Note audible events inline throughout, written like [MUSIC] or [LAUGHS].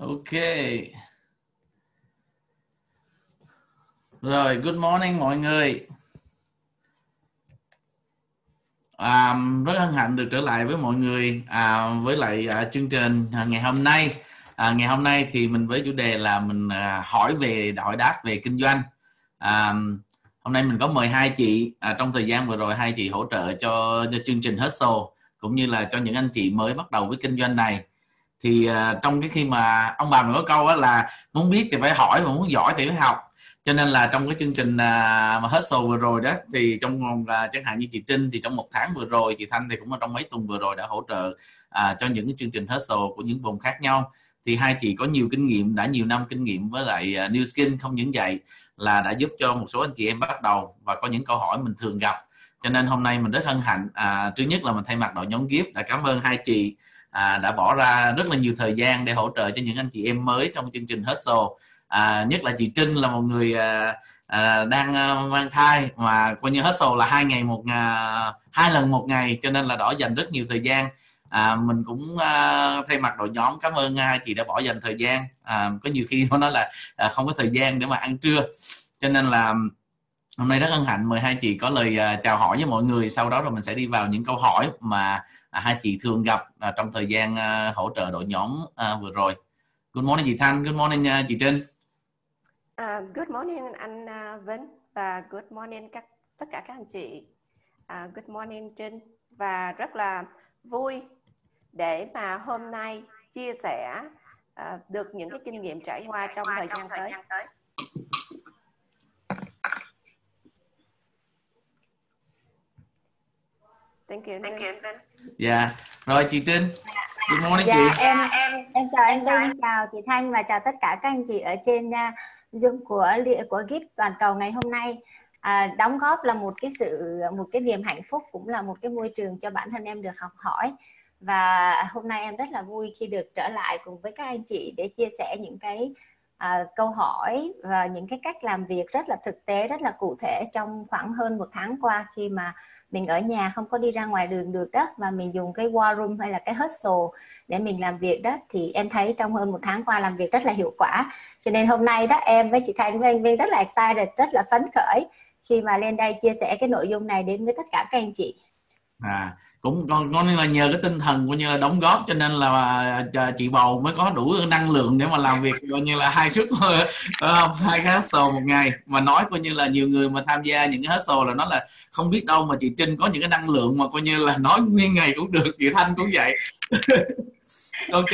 Ok. Rồi, good morning mọi người. À, rất hân hạnh được trở lại với mọi người à, với lại à, chương trình à, ngày hôm nay. À, ngày hôm nay thì mình với chủ đề là mình à, hỏi về hỏi đáp về kinh doanh. À, hôm nay mình có mời hai chị à, trong thời gian vừa rồi hai chị hỗ trợ cho, cho chương trình Hustle cũng như là cho những anh chị mới bắt đầu với kinh doanh này thì uh, trong cái khi mà ông bà mình có câu là muốn biết thì phải hỏi mà muốn giỏi thì phải học. Cho nên là trong cái chương trình uh, mà hết sầu vừa rồi đó thì trong uh, chẳng hạn như chị Trinh thì trong một tháng vừa rồi chị Thanh thì cũng ở trong mấy tuần vừa rồi đã hỗ trợ uh, cho những cái chương trình hết sầu của những vùng khác nhau. Thì hai chị có nhiều kinh nghiệm đã nhiều năm kinh nghiệm với lại uh, New Skin không những vậy là đã giúp cho một số anh chị em bắt đầu và có những câu hỏi mình thường gặp. Cho nên hôm nay mình rất hân hạnh à, thứ nhất là mình thay mặt đội nhóm GIF đã cảm ơn hai chị à, đã bỏ ra rất là nhiều thời gian để hỗ trợ cho những anh chị em mới trong chương trình Hustle. À, nhất là chị Trinh là một người à, à, đang à, mang thai mà coi như Hustle là hai ngày một à, hai lần một ngày cho nên là đã dành rất nhiều thời gian. À, mình cũng à, thay mặt đội nhóm cảm ơn hai chị đã bỏ dành thời gian. À, có nhiều khi nó nói là à, không có thời gian để mà ăn trưa. Cho nên là hôm nay rất hân hạnh mời hai chị có lời à, chào hỏi với mọi người. Sau đó rồi mình sẽ đi vào những câu hỏi mà À, hai chị thường gặp uh, trong thời gian uh, hỗ trợ đội nhóm uh, vừa rồi. Good morning chị Thanh good morning uh, chị Trinh. Uh, good morning anh uh, Vinh và good morning các tất cả các anh chị. Uh, good morning Trinh và rất là vui để mà hôm nay chia sẻ uh, được những cái kinh nghiệm trải qua trong thời gian tới. Thank you. Thank you. Dạ. Yeah. Rồi chị Trinh. Good morning dạ, chị. Em em em chào anh Vinh, chào chị Thanh và chào tất cả các anh chị ở trên uh, Zoom của của GIT toàn cầu ngày hôm nay. À, đóng góp là một cái sự một cái niềm hạnh phúc cũng là một cái môi trường cho bản thân em được học hỏi và hôm nay em rất là vui khi được trở lại cùng với các anh chị để chia sẻ những cái à, câu hỏi và những cái cách làm việc rất là thực tế rất là cụ thể trong khoảng hơn một tháng qua khi mà mình ở nhà không có đi ra ngoài đường được đó, và mình dùng cái war room hay là cái hustle để mình làm việc đó, thì em thấy trong hơn một tháng qua làm việc rất là hiệu quả. Cho nên hôm nay đó, em với chị Thanh với anh Viên rất là excited, rất là phấn khởi khi mà lên đây chia sẻ cái nội dung này đến với tất cả các anh chị. À cũng con con là nhờ cái tinh thần của như là đóng góp cho nên là à, chị bầu mới có đủ năng lượng để mà làm việc coi như là hai suất hai cái hustle một ngày. Mà nói coi như là nhiều người mà tham gia những cái hustle là nó là không biết đâu mà chị Trinh có những cái năng lượng mà coi như là nói nguyên ngày cũng được chị Thanh cũng vậy. [LAUGHS] Ok.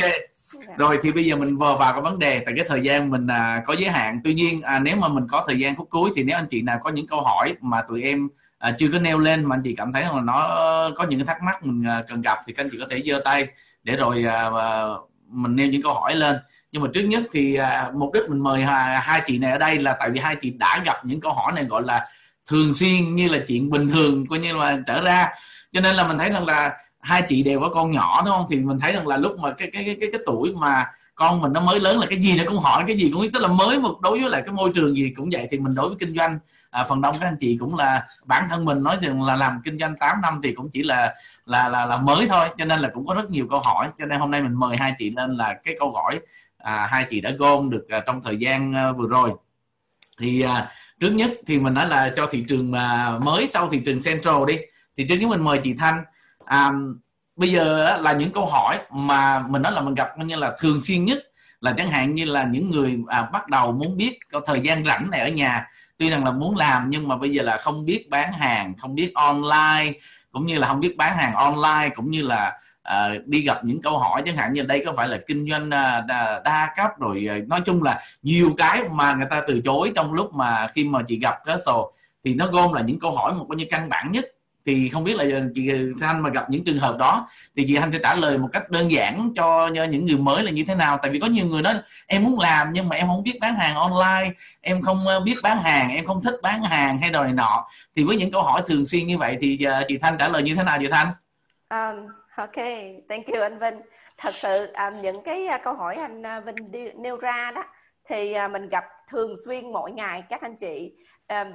Rồi thì bây giờ mình vào vào cái vấn đề tại cái thời gian mình à, có giới hạn. Tuy nhiên à, nếu mà mình có thời gian phút cuối thì nếu anh chị nào có những câu hỏi mà tụi em à, chưa có nêu lên mà anh chị cảm thấy là nó có những cái thắc mắc mình à, cần gặp thì các anh chị có thể giơ tay để rồi à, mình nêu những câu hỏi lên. Nhưng mà trước nhất thì à, mục đích mình mời hai, hai chị này ở đây là tại vì hai chị đã gặp những câu hỏi này gọi là thường xuyên như là chuyện bình thường coi như là trở ra. Cho nên là mình thấy rằng là hai chị đều có con nhỏ đúng không? Thì mình thấy rằng là lúc mà cái cái cái cái, cái tuổi mà con mình nó mới lớn là cái gì nó cũng hỏi cái gì cũng biết. Tức là mới một đối với lại cái môi trường gì cũng vậy thì mình đối với kinh doanh à, phần đông các anh chị cũng là bản thân mình nói rằng là làm kinh doanh 8 năm thì cũng chỉ là là là là mới thôi cho nên là cũng có rất nhiều câu hỏi. Cho nên hôm nay mình mời hai chị lên là cái câu hỏi à, hai chị đã gom được à, trong thời gian à, vừa rồi. Thì à, trước nhất thì mình nói là cho thị trường à, mới sau thị trường central đi. Thì trước nhất mình mời chị thanh. À, bây giờ là những câu hỏi mà mình nói là mình gặp như là thường xuyên nhất là chẳng hạn như là những người à, bắt đầu muốn biết có thời gian rảnh này ở nhà tuy rằng là muốn làm nhưng mà bây giờ là không biết bán hàng không biết online cũng như là không biết bán hàng online cũng như là uh, đi gặp những câu hỏi chẳng hạn như đây có phải là kinh doanh uh, đa, đa cấp rồi uh, nói chung là nhiều cái mà người ta từ chối trong lúc mà khi mà chị gặp cái sổ thì nó gom là những câu hỏi một coi như căn bản nhất thì không biết là chị ờ, Thanh mà gặp những trường hợp đó thì chị Thanh sẽ trả lời một cách đơn giản cho những người mới là như thế nào tại vì có nhiều người nói em muốn làm nhưng mà em không biết bán hàng online em không ờ, biết bán hàng em không thích bán hàng hay đồ này nọ thì với những câu hỏi thường xuyên như vậy thì ờ, chị Thanh trả lời như thế nào chị Thanh? Um, ok, thank you anh Vinh. Thật sự um, những cái câu hỏi anh Vinh nêu ra đó thì mình gặp thường xuyên mỗi ngày các anh chị. Um,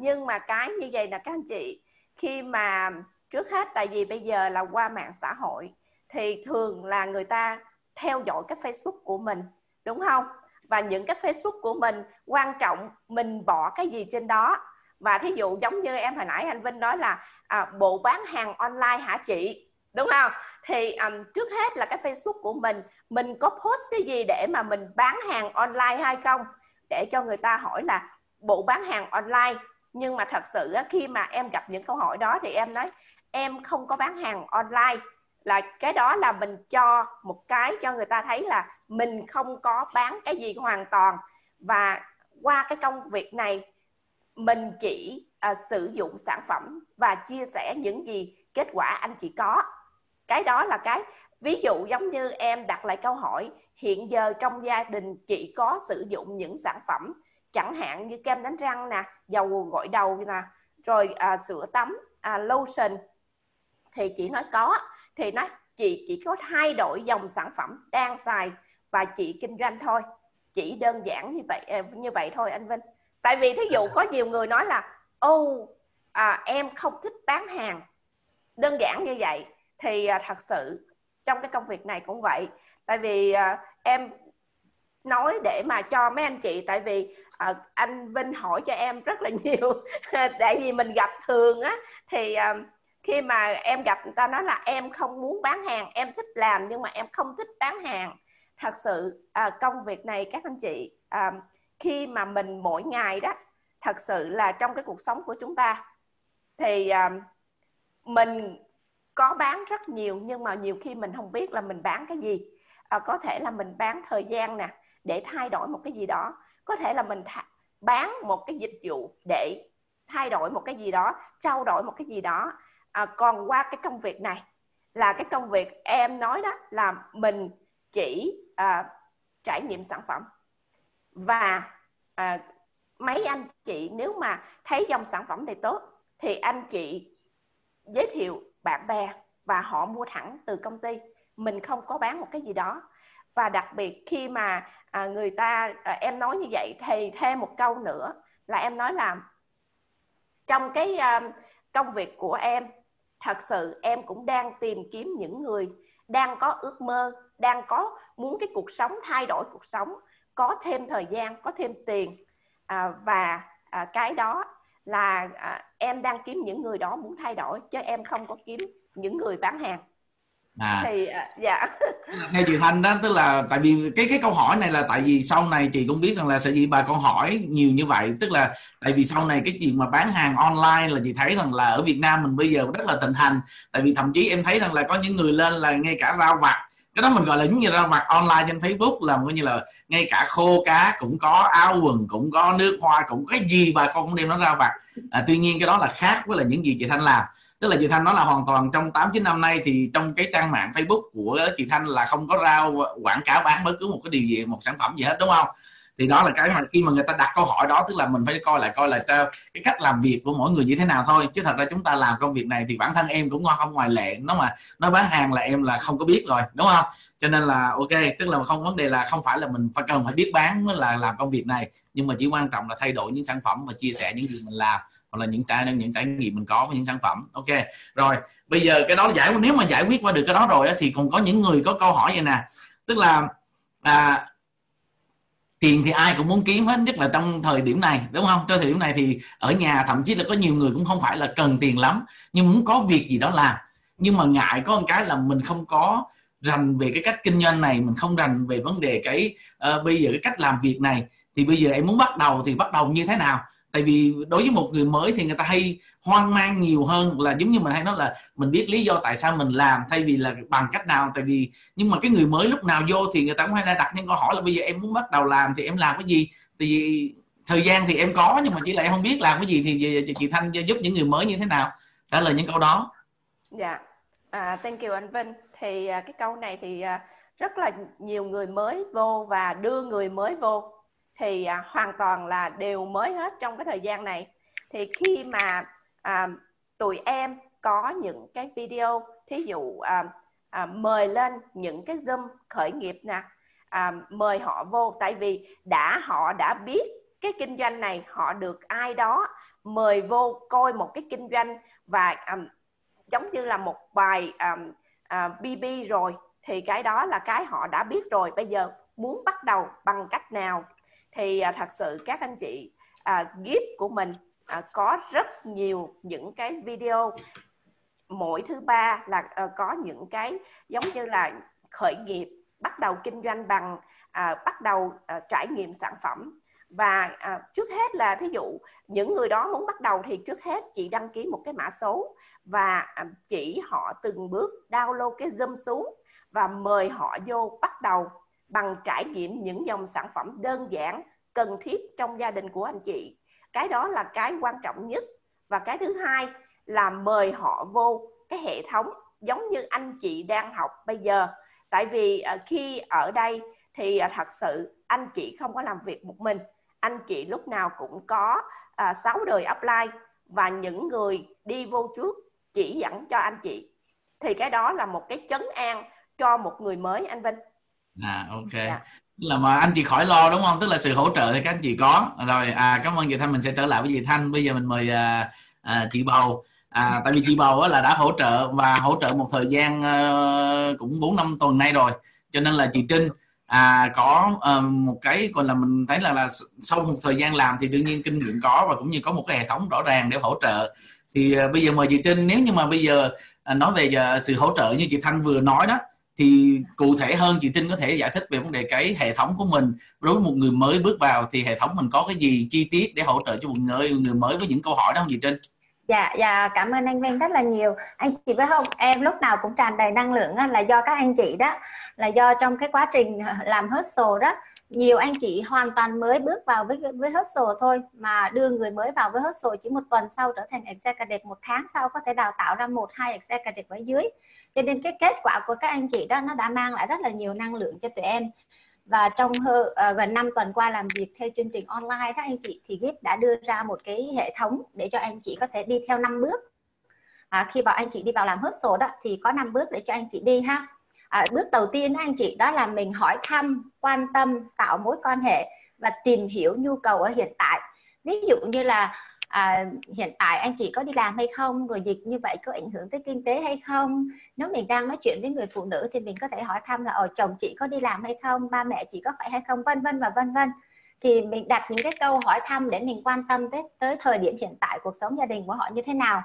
nhưng mà cái như vậy là các anh chị khi mà trước hết tại vì bây giờ là qua mạng xã hội thì thường là người ta theo dõi cái Facebook của mình đúng không? Và những cái Facebook của mình quan trọng mình bỏ cái gì trên đó. Và thí dụ giống như em hồi nãy anh Vinh nói là à, bộ bán hàng online hả chị? Đúng không? Thì um, trước hết là cái Facebook của mình mình có post cái gì để mà mình bán hàng online hay không? Để cho người ta hỏi là bộ bán hàng online nhưng mà thật sự khi mà em gặp những câu hỏi đó thì em nói em không có bán hàng online. Là cái đó là mình cho một cái cho người ta thấy là mình không có bán cái gì hoàn toàn. Và qua cái công việc này mình chỉ uh, sử dụng sản phẩm và chia sẻ những gì kết quả anh chị có. Cái đó là cái ví dụ giống như em đặt lại câu hỏi hiện giờ trong gia đình chị có sử dụng những sản phẩm chẳng hạn như kem đánh răng nè dầu gội đầu nè rồi à, sữa tắm à, lotion. Thì chị nói có thì nói chị chỉ có thay đổi dòng sản phẩm đang xài và chị kinh doanh thôi. Chỉ đơn giản như vậy à, như vậy thôi anh Vinh. Tại vì thí dụ có nhiều người nói là ô à, em không thích bán hàng đơn giản như vậy. Thì à, thật sự trong cái công việc này cũng vậy. Tại vì à, em nói để mà cho mấy anh chị tại vì à, anh Vinh hỏi cho em rất là [LAUGHS] nhiều. Tại vì mình gặp thường á thì à, khi mà em gặp người ta nói là em không muốn bán hàng em thích làm nhưng mà em không thích bán hàng. Thật sự à, công việc này các anh chị à, khi mà mình mỗi ngày đó thật sự là trong cái cuộc sống của chúng ta thì à, mình có bán rất nhiều nhưng mà nhiều khi mình không biết là mình bán cái gì. À, có thể là mình bán thời gian nè để thay đổi một cái gì đó. Có thể là mình th- bán một cái dịch vụ để thay đổi một cái gì đó trao đổi một cái gì đó. À, còn qua cái công việc này là cái công việc em nói đó là mình chỉ à, trải nghiệm sản phẩm. Và à, mấy anh chị nếu mà thấy dòng sản phẩm này tốt thì anh chị giới thiệu bạn bè và họ mua thẳng từ công ty. Mình không có bán một cái gì đó và đặc biệt khi mà à, người ta à, em nói như vậy thì thêm một câu nữa là em nói là trong cái à, công việc của em thật sự em cũng đang tìm kiếm những người đang có ước mơ đang có muốn cái cuộc sống thay đổi cuộc sống có thêm thời gian có thêm tiền. À, và à, cái đó là à, em đang kiếm những người đó muốn thay đổi chứ em không có kiếm những người bán hàng à. thì à, dạ. Theo chị Thanh đó tức là tại vì cái cái câu hỏi này là tại vì sau này chị cũng biết rằng là sẽ gì bà con hỏi nhiều như vậy. Tức là tại vì sau này cái chuyện mà bán hàng online là chị thấy rằng là ở Việt Nam mình bây giờ rất là thịnh hành. Tại vì thậm chí em thấy rằng là có những người lên là ngay cả rau vặt cái đó mình gọi là giống như rau vặt online trên Facebook là coi như là ngay cả khô cá cũng có áo quần cũng có nước hoa cũng có cái gì bà con cũng đem nó ra vặt. À, tuy nhiên cái đó là khác với là những gì chị Thanh làm tức là chị Thanh nói là hoàn toàn trong 8 9 năm nay thì trong cái trang mạng Facebook của chị Thanh là không có rao quảng cáo bán bất cứ một cái điều gì, một sản phẩm gì hết, đúng không? Thì đó là cái mà khi mà người ta đặt câu hỏi đó, tức là mình phải coi lại, coi là cái cách làm việc của mỗi người như thế nào thôi. Chứ thật ra chúng ta làm công việc này thì bản thân em cũng không ngoài lệ. Nó mà nó bán hàng là em là không có biết rồi, đúng không? Cho nên là ok, tức là không, vấn đề là không phải là mình phải cần phải biết bán mới là làm công việc này. Nhưng mà chỉ quan trọng là thay đổi những sản phẩm và chia sẻ những gì mình làm hoặc là những trải những trải nghiệm mình có với những sản phẩm. Ok rồi bây giờ cái đó giải nếu mà giải quyết qua được cái đó rồi thì còn có những người có câu hỏi vậy nè. Tức là à, tiền thì ai cũng muốn kiếm hết nhất là trong thời điểm này đúng không? Trong thời điểm này thì ở nhà thậm chí là có nhiều người cũng không phải là cần tiền lắm nhưng muốn có việc gì đó làm. Nhưng mà ngại có một cái là mình không có rành về cái cách kinh doanh này mình không rành về vấn đề cái uh, bây giờ cái cách làm việc này. Thì bây giờ em muốn bắt đầu thì bắt đầu như thế nào? Tại vì đối với một người mới thì người ta hay hoang mang nhiều hơn là giống như mình hay nói là mình biết lý do tại sao mình làm thay vì là bằng cách nào. Tại vì nhưng mà cái người mới lúc nào vô thì người ta cũng hay đặt những câu hỏi là bây giờ em muốn bắt đầu làm thì em làm cái gì? Thì thời gian thì em có nhưng mà chỉ là em không biết làm cái gì thì chị Thanh giúp những người mới như thế nào. Trả lời những câu đó. Dạ. Yeah. à, thank you anh Vinh. Thì à, cái câu này thì à, rất là nhiều người mới vô và đưa người mới vô thì à, hoàn toàn là đều mới hết trong cái thời gian này. Thì khi mà à, tụi em có những cái video thí dụ à, à, mời lên những cái zoom khởi nghiệp nè à, mời họ vô tại vì đã họ đã biết cái kinh doanh này họ được ai đó mời vô coi một cái kinh doanh và um, giống như là một bài à, à, um, uh, BB rồi thì cái đó là cái họ đã biết rồi. Bây giờ muốn bắt đầu bằng cách nào? Thì à, thật sự các anh chị à, gift của mình à, có rất nhiều những cái video. Mỗi thứ ba là à, có những cái giống như là khởi nghiệp bắt đầu kinh doanh bằng à, bắt đầu à, trải nghiệm sản phẩm. Và à, trước hết là thí dụ những người đó muốn bắt đầu thì trước hết chị đăng ký một cái mã số và à, chỉ họ từng bước download cái zoom xuống và mời họ vô bắt đầu bằng trải nghiệm những dòng sản phẩm đơn giản, cần thiết trong gia đình của anh chị. Cái đó là cái quan trọng nhất. Và cái thứ hai là mời họ vô cái hệ thống giống như anh chị đang học bây giờ. Tại vì à, khi ở đây thì à, thật sự anh chị không có làm việc một mình. Anh chị lúc nào cũng có à, sáu đời upline và những người đi vô trước chỉ dẫn cho anh chị. Thì cái đó là một cái chấn an cho một người mới, anh Vinh à ok. Dạ. là mà anh chị khỏi lo đúng không? Tức là sự hỗ trợ thì các anh chị có. Rồi à cảm ơn chị Thanh mình sẽ trở lại với chị Thanh. Bây giờ mình mời à, à, chị Bầu. À, tại vì chị bầu là đã hỗ trợ và hỗ trợ một thời gian uh, cũng 4 năm tuần nay rồi. Cho nên là chị Trinh à, có uh, một cái còn là mình thấy là là sau một thời gian làm thì đương nhiên kinh nghiệm có và cũng như có một cái hệ thống rõ ràng để hỗ trợ. Thì uh, bây giờ mời chị Trinh. Nếu như mà bây giờ uh, nói về uh, sự hỗ trợ như chị Thanh vừa nói đó thì cụ thể hơn chị Trinh có thể giải thích về vấn đề cái hệ thống của mình đối với một người mới bước vào thì hệ thống mình có cái gì chi tiết để hỗ trợ cho một người người mới với những câu hỏi đó không chị Trinh? Dạ, dạ cảm ơn anh Vinh rất là nhiều. Anh chị biết không, em lúc nào cũng tràn đầy năng lượng là do các anh chị đó, là do trong cái quá trình làm [LAUGHS] làm hustle đó, nhiều anh chị hoàn toàn mới bước vào với với hustle thôi mà đưa người mới vào với hustle chỉ một tuần sau trở thành executive một tháng sau có thể đào tạo ra một hai executive ở dưới. Cho nên cái kết quả của các anh chị đó nó đã mang lại rất là nhiều năng lượng cho tụi em. Và trong hơn uh, ờ, gần 5 tuần qua làm việc theo chương trình online các anh chị thì GIP đã đưa ra một cái hệ thống để cho anh chị có thể đi theo năm bước. À, khi bảo anh chị đi vào làm hustle đó thì có năm bước để cho anh chị đi ha à, bước đầu tiên anh chị đó là mình hỏi thăm quan tâm tạo mối quan hệ và tìm hiểu nhu cầu ở hiện tại. Ví dụ như là à, hiện tại anh chị có đi làm hay không rồi dịch như vậy có ảnh hưởng tới kinh tế hay không? Nếu mình đang nói chuyện với người phụ nữ thì mình có thể hỏi thăm là ở chồng chị có đi làm hay không? Ba mẹ chị có phải hay không? Vân vân và vân vân. Thì mình đặt những cái câu hỏi thăm để mình quan tâm tới tới thời điểm hiện tại cuộc sống gia đình của họ như thế nào.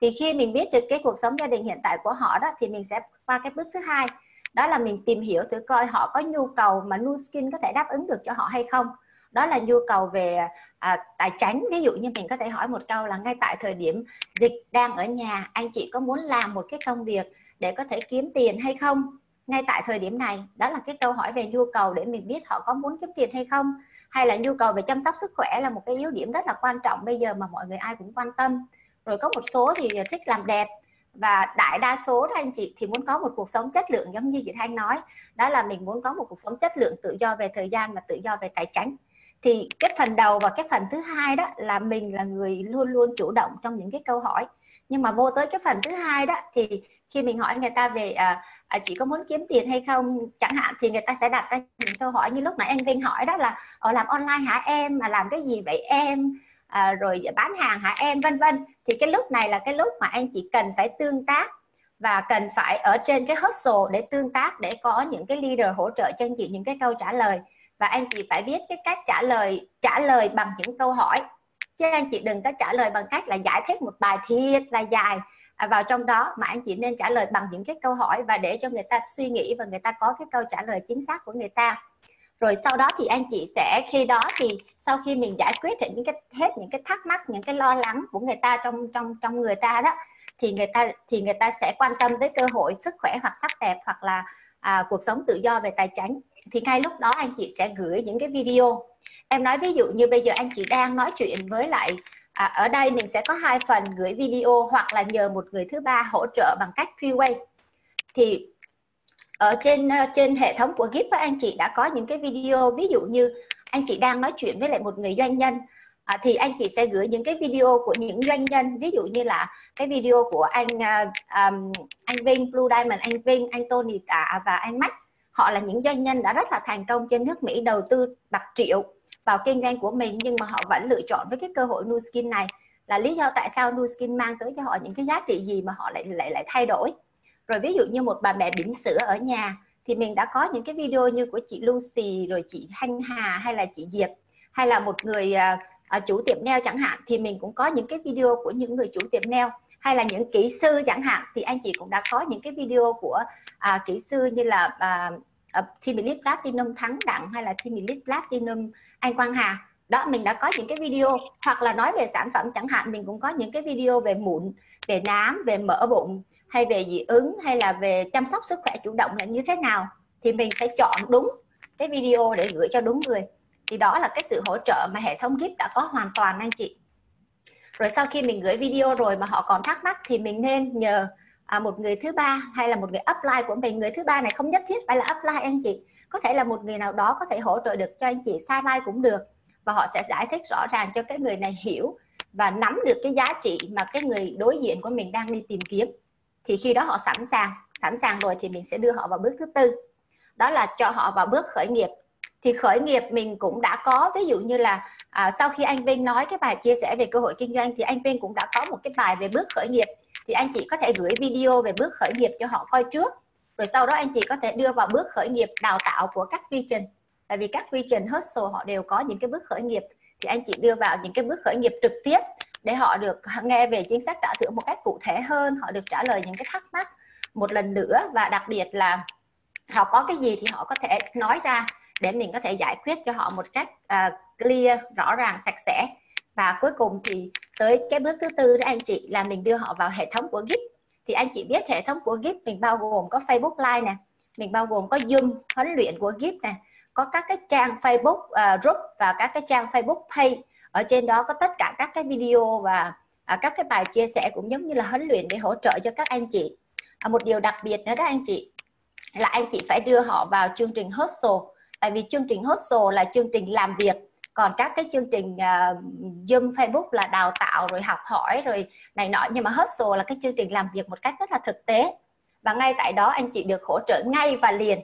Thì khi mình biết được cái cuộc sống gia đình hiện tại của họ đó thì mình sẽ qua cái bước thứ hai đó là mình tìm hiểu thử coi họ có nhu cầu mà Nuskin có thể đáp ứng được cho họ hay không. Đó là nhu cầu về à, tài chính. Ví dụ như mình có thể hỏi một câu là ngay tại thời điểm dịch đang ở nhà anh chị có muốn làm một cái công việc để có thể kiếm tiền hay không? Ngay tại thời điểm này đó là cái câu hỏi về nhu cầu để mình biết họ có muốn kiếm tiền hay không. Hay là nhu cầu về chăm sóc sức khỏe là một cái yếu điểm rất là quan trọng bây giờ mà mọi người ai cũng quan tâm. Rồi có một số thì thích làm đẹp và đại đa số các anh chị thì muốn có một cuộc sống chất lượng giống như chị Thanh nói. Đó là mình muốn có một cuộc sống chất lượng tự do về thời gian và tự do về tài chính thì cái phần đầu và cái phần thứ hai đó là mình là người luôn luôn chủ động trong những cái câu hỏi. Nhưng mà vô tới cái phần thứ hai đó thì khi mình hỏi người ta về à, à, chị có muốn kiếm tiền hay không chẳng hạn thì người ta sẽ đặt ra những câu hỏi như lúc nãy anh Vinh hỏi đó là ở làm online hả em? Mà làm cái gì vậy em? À, rồi bán hàng hả em vân vân. Thì cái lúc này là cái lúc mà anh chỉ cần phải tương tác và cần phải ở trên cái hustle để tương tác để có những cái leader hỗ trợ cho anh chị những cái câu trả lời. Và anh chị phải biết cái cách trả lời trả lời bằng những câu hỏi. Chứ anh chị đừng có trả lời bằng cách là giải thích một bài thiệt là dài à, vào trong đó mà anh chị nên trả lời bằng những cái câu hỏi và để cho người ta suy nghĩ và người ta có cái câu trả lời chính xác của người ta rồi sau đó thì anh chị sẽ khi đó thì sau khi mình giải quyết hết những cái hết những cái thắc mắc những cái lo lắng của người ta trong trong trong người ta đó thì người ta thì người ta sẽ quan tâm tới cơ hội sức khỏe hoặc sắc đẹp hoặc là à, cuộc sống tự do về tài chính. Thì ngay lúc đó anh chị sẽ gửi những cái video. Em nói ví dụ như bây giờ anh chị đang nói chuyện với lại à, ở đây mình sẽ có hai phần gửi video hoặc là nhờ một người thứ ba hỗ trợ bằng cách freeway. Thì ở trên ờ, trên hệ thống của GIF anh chị đã có những cái video ví dụ như anh chị đang nói chuyện với lại một người doanh nhân à, thì anh chị sẽ gửi những cái video của những doanh nhân. Ví dụ như là cái video của anh um, anh Vinh Blue Diamond anh Vinh anh Tony Tạ và anh Max. Họ là những doanh nhân đã rất là thành công trên nước Mỹ đầu tư bạc triệu vào kinh doanh của mình nhưng mà họ vẫn lựa chọn với cái cơ hội Nu Skin này. Là lý do tại sao Nu Skin mang tới cho họ những cái giá trị gì mà họ lại lại lại thay đổi rồi ví dụ như một bà mẹ bỉm sữa ở nhà thì mình đã có những cái video như của chị Lucy rồi chị Thanh Hà hay là chị Diệp hay là một người uh, chủ tiệm nail chẳng hạn thì mình cũng có những cái video của những người chủ tiệm nail. Hay là những kỹ sư chẳng hạn thì anh chị cũng đã có những cái video của uh, kỹ sư như là à, uh, Timilip Platinum Thắng Đặng hay là Timilip Platinum Anh Quang Hà. Đó mình đã có những cái video. Hoặc là nói về sản phẩm chẳng hạn mình cũng có những cái video về mụn về nám về mỡ bụng hay về dị ứng hay là về chăm sóc sức khỏe chủ động là như thế nào thì mình sẽ chọn đúng cái video để gửi cho đúng người. Thì đó là cái sự hỗ trợ mà hệ thống gift đã có hoàn toàn anh chị. Rồi sau khi mình gửi video rồi mà họ còn thắc mắc thì mình nên nhờ à, một người thứ ba hay là một người upline của mình. Người thứ ba này không nhất thiết phải là upline anh chị. Có thể là một người nào đó có thể hỗ trợ được cho anh chị sideline cũng được. Và họ sẽ giải thích rõ ràng cho cái người này hiểu và nắm được cái giá trị mà cái người đối diện của mình đang đi tìm kiếm thì khi đó họ sẵn sàng sẵn sàng rồi thì mình sẽ đưa họ vào bước thứ tư. Đó là cho họ vào bước khởi nghiệp. Thì khởi nghiệp mình cũng đã có ví dụ như là à, sau khi anh Vinh nói cái bài chia sẻ về cơ hội kinh doanh thì anh Vinh cũng đã có một cái bài về bước khởi nghiệp. Thì anh chị có thể gửi video về bước khởi nghiệp cho họ coi trước. Rồi sau đó anh chị có thể đưa vào bước khởi nghiệp đào tạo của các region. Tại vì các region hustle họ đều có những cái bước khởi nghiệp. Thì anh chị đưa vào những cái bước khởi nghiệp trực tiếp để họ được nghe về chính sách trả thưởng một cách cụ thể hơn họ được trả lời những cái thắc mắc một lần nữa. Và đặc biệt là họ có cái gì thì họ có thể nói ra để mình có thể giải quyết cho họ một cách uh, clear rõ ràng sạch sẽ. Và cuối cùng thì tới cái bước thứ tư đó anh chị là mình đưa họ vào hệ thống của Git. Thì anh chị biết hệ thống của Git mình bao gồm có Facebook Live nè mình bao gồm có Zoom huấn luyện của Git nè có các cái trang Facebook uh, group và các cái trang Facebook page ở trên đó có tất cả các cái video và à, các cái bài chia sẻ cũng giống như là huấn luyện để hỗ trợ cho các anh chị. À, một điều đặc biệt nữa đó anh chị là anh chị phải đưa họ vào chương trình hustle. Tại vì chương trình hustle là chương trình làm việc. Còn các cái chương trình uh, Zoom Facebook là đào tạo rồi học hỏi rồi này nọ. Nhưng mà hustle là cái chương trình làm việc một cách rất là thực tế. Và ngay tại đó anh chị được hỗ trợ ngay và liền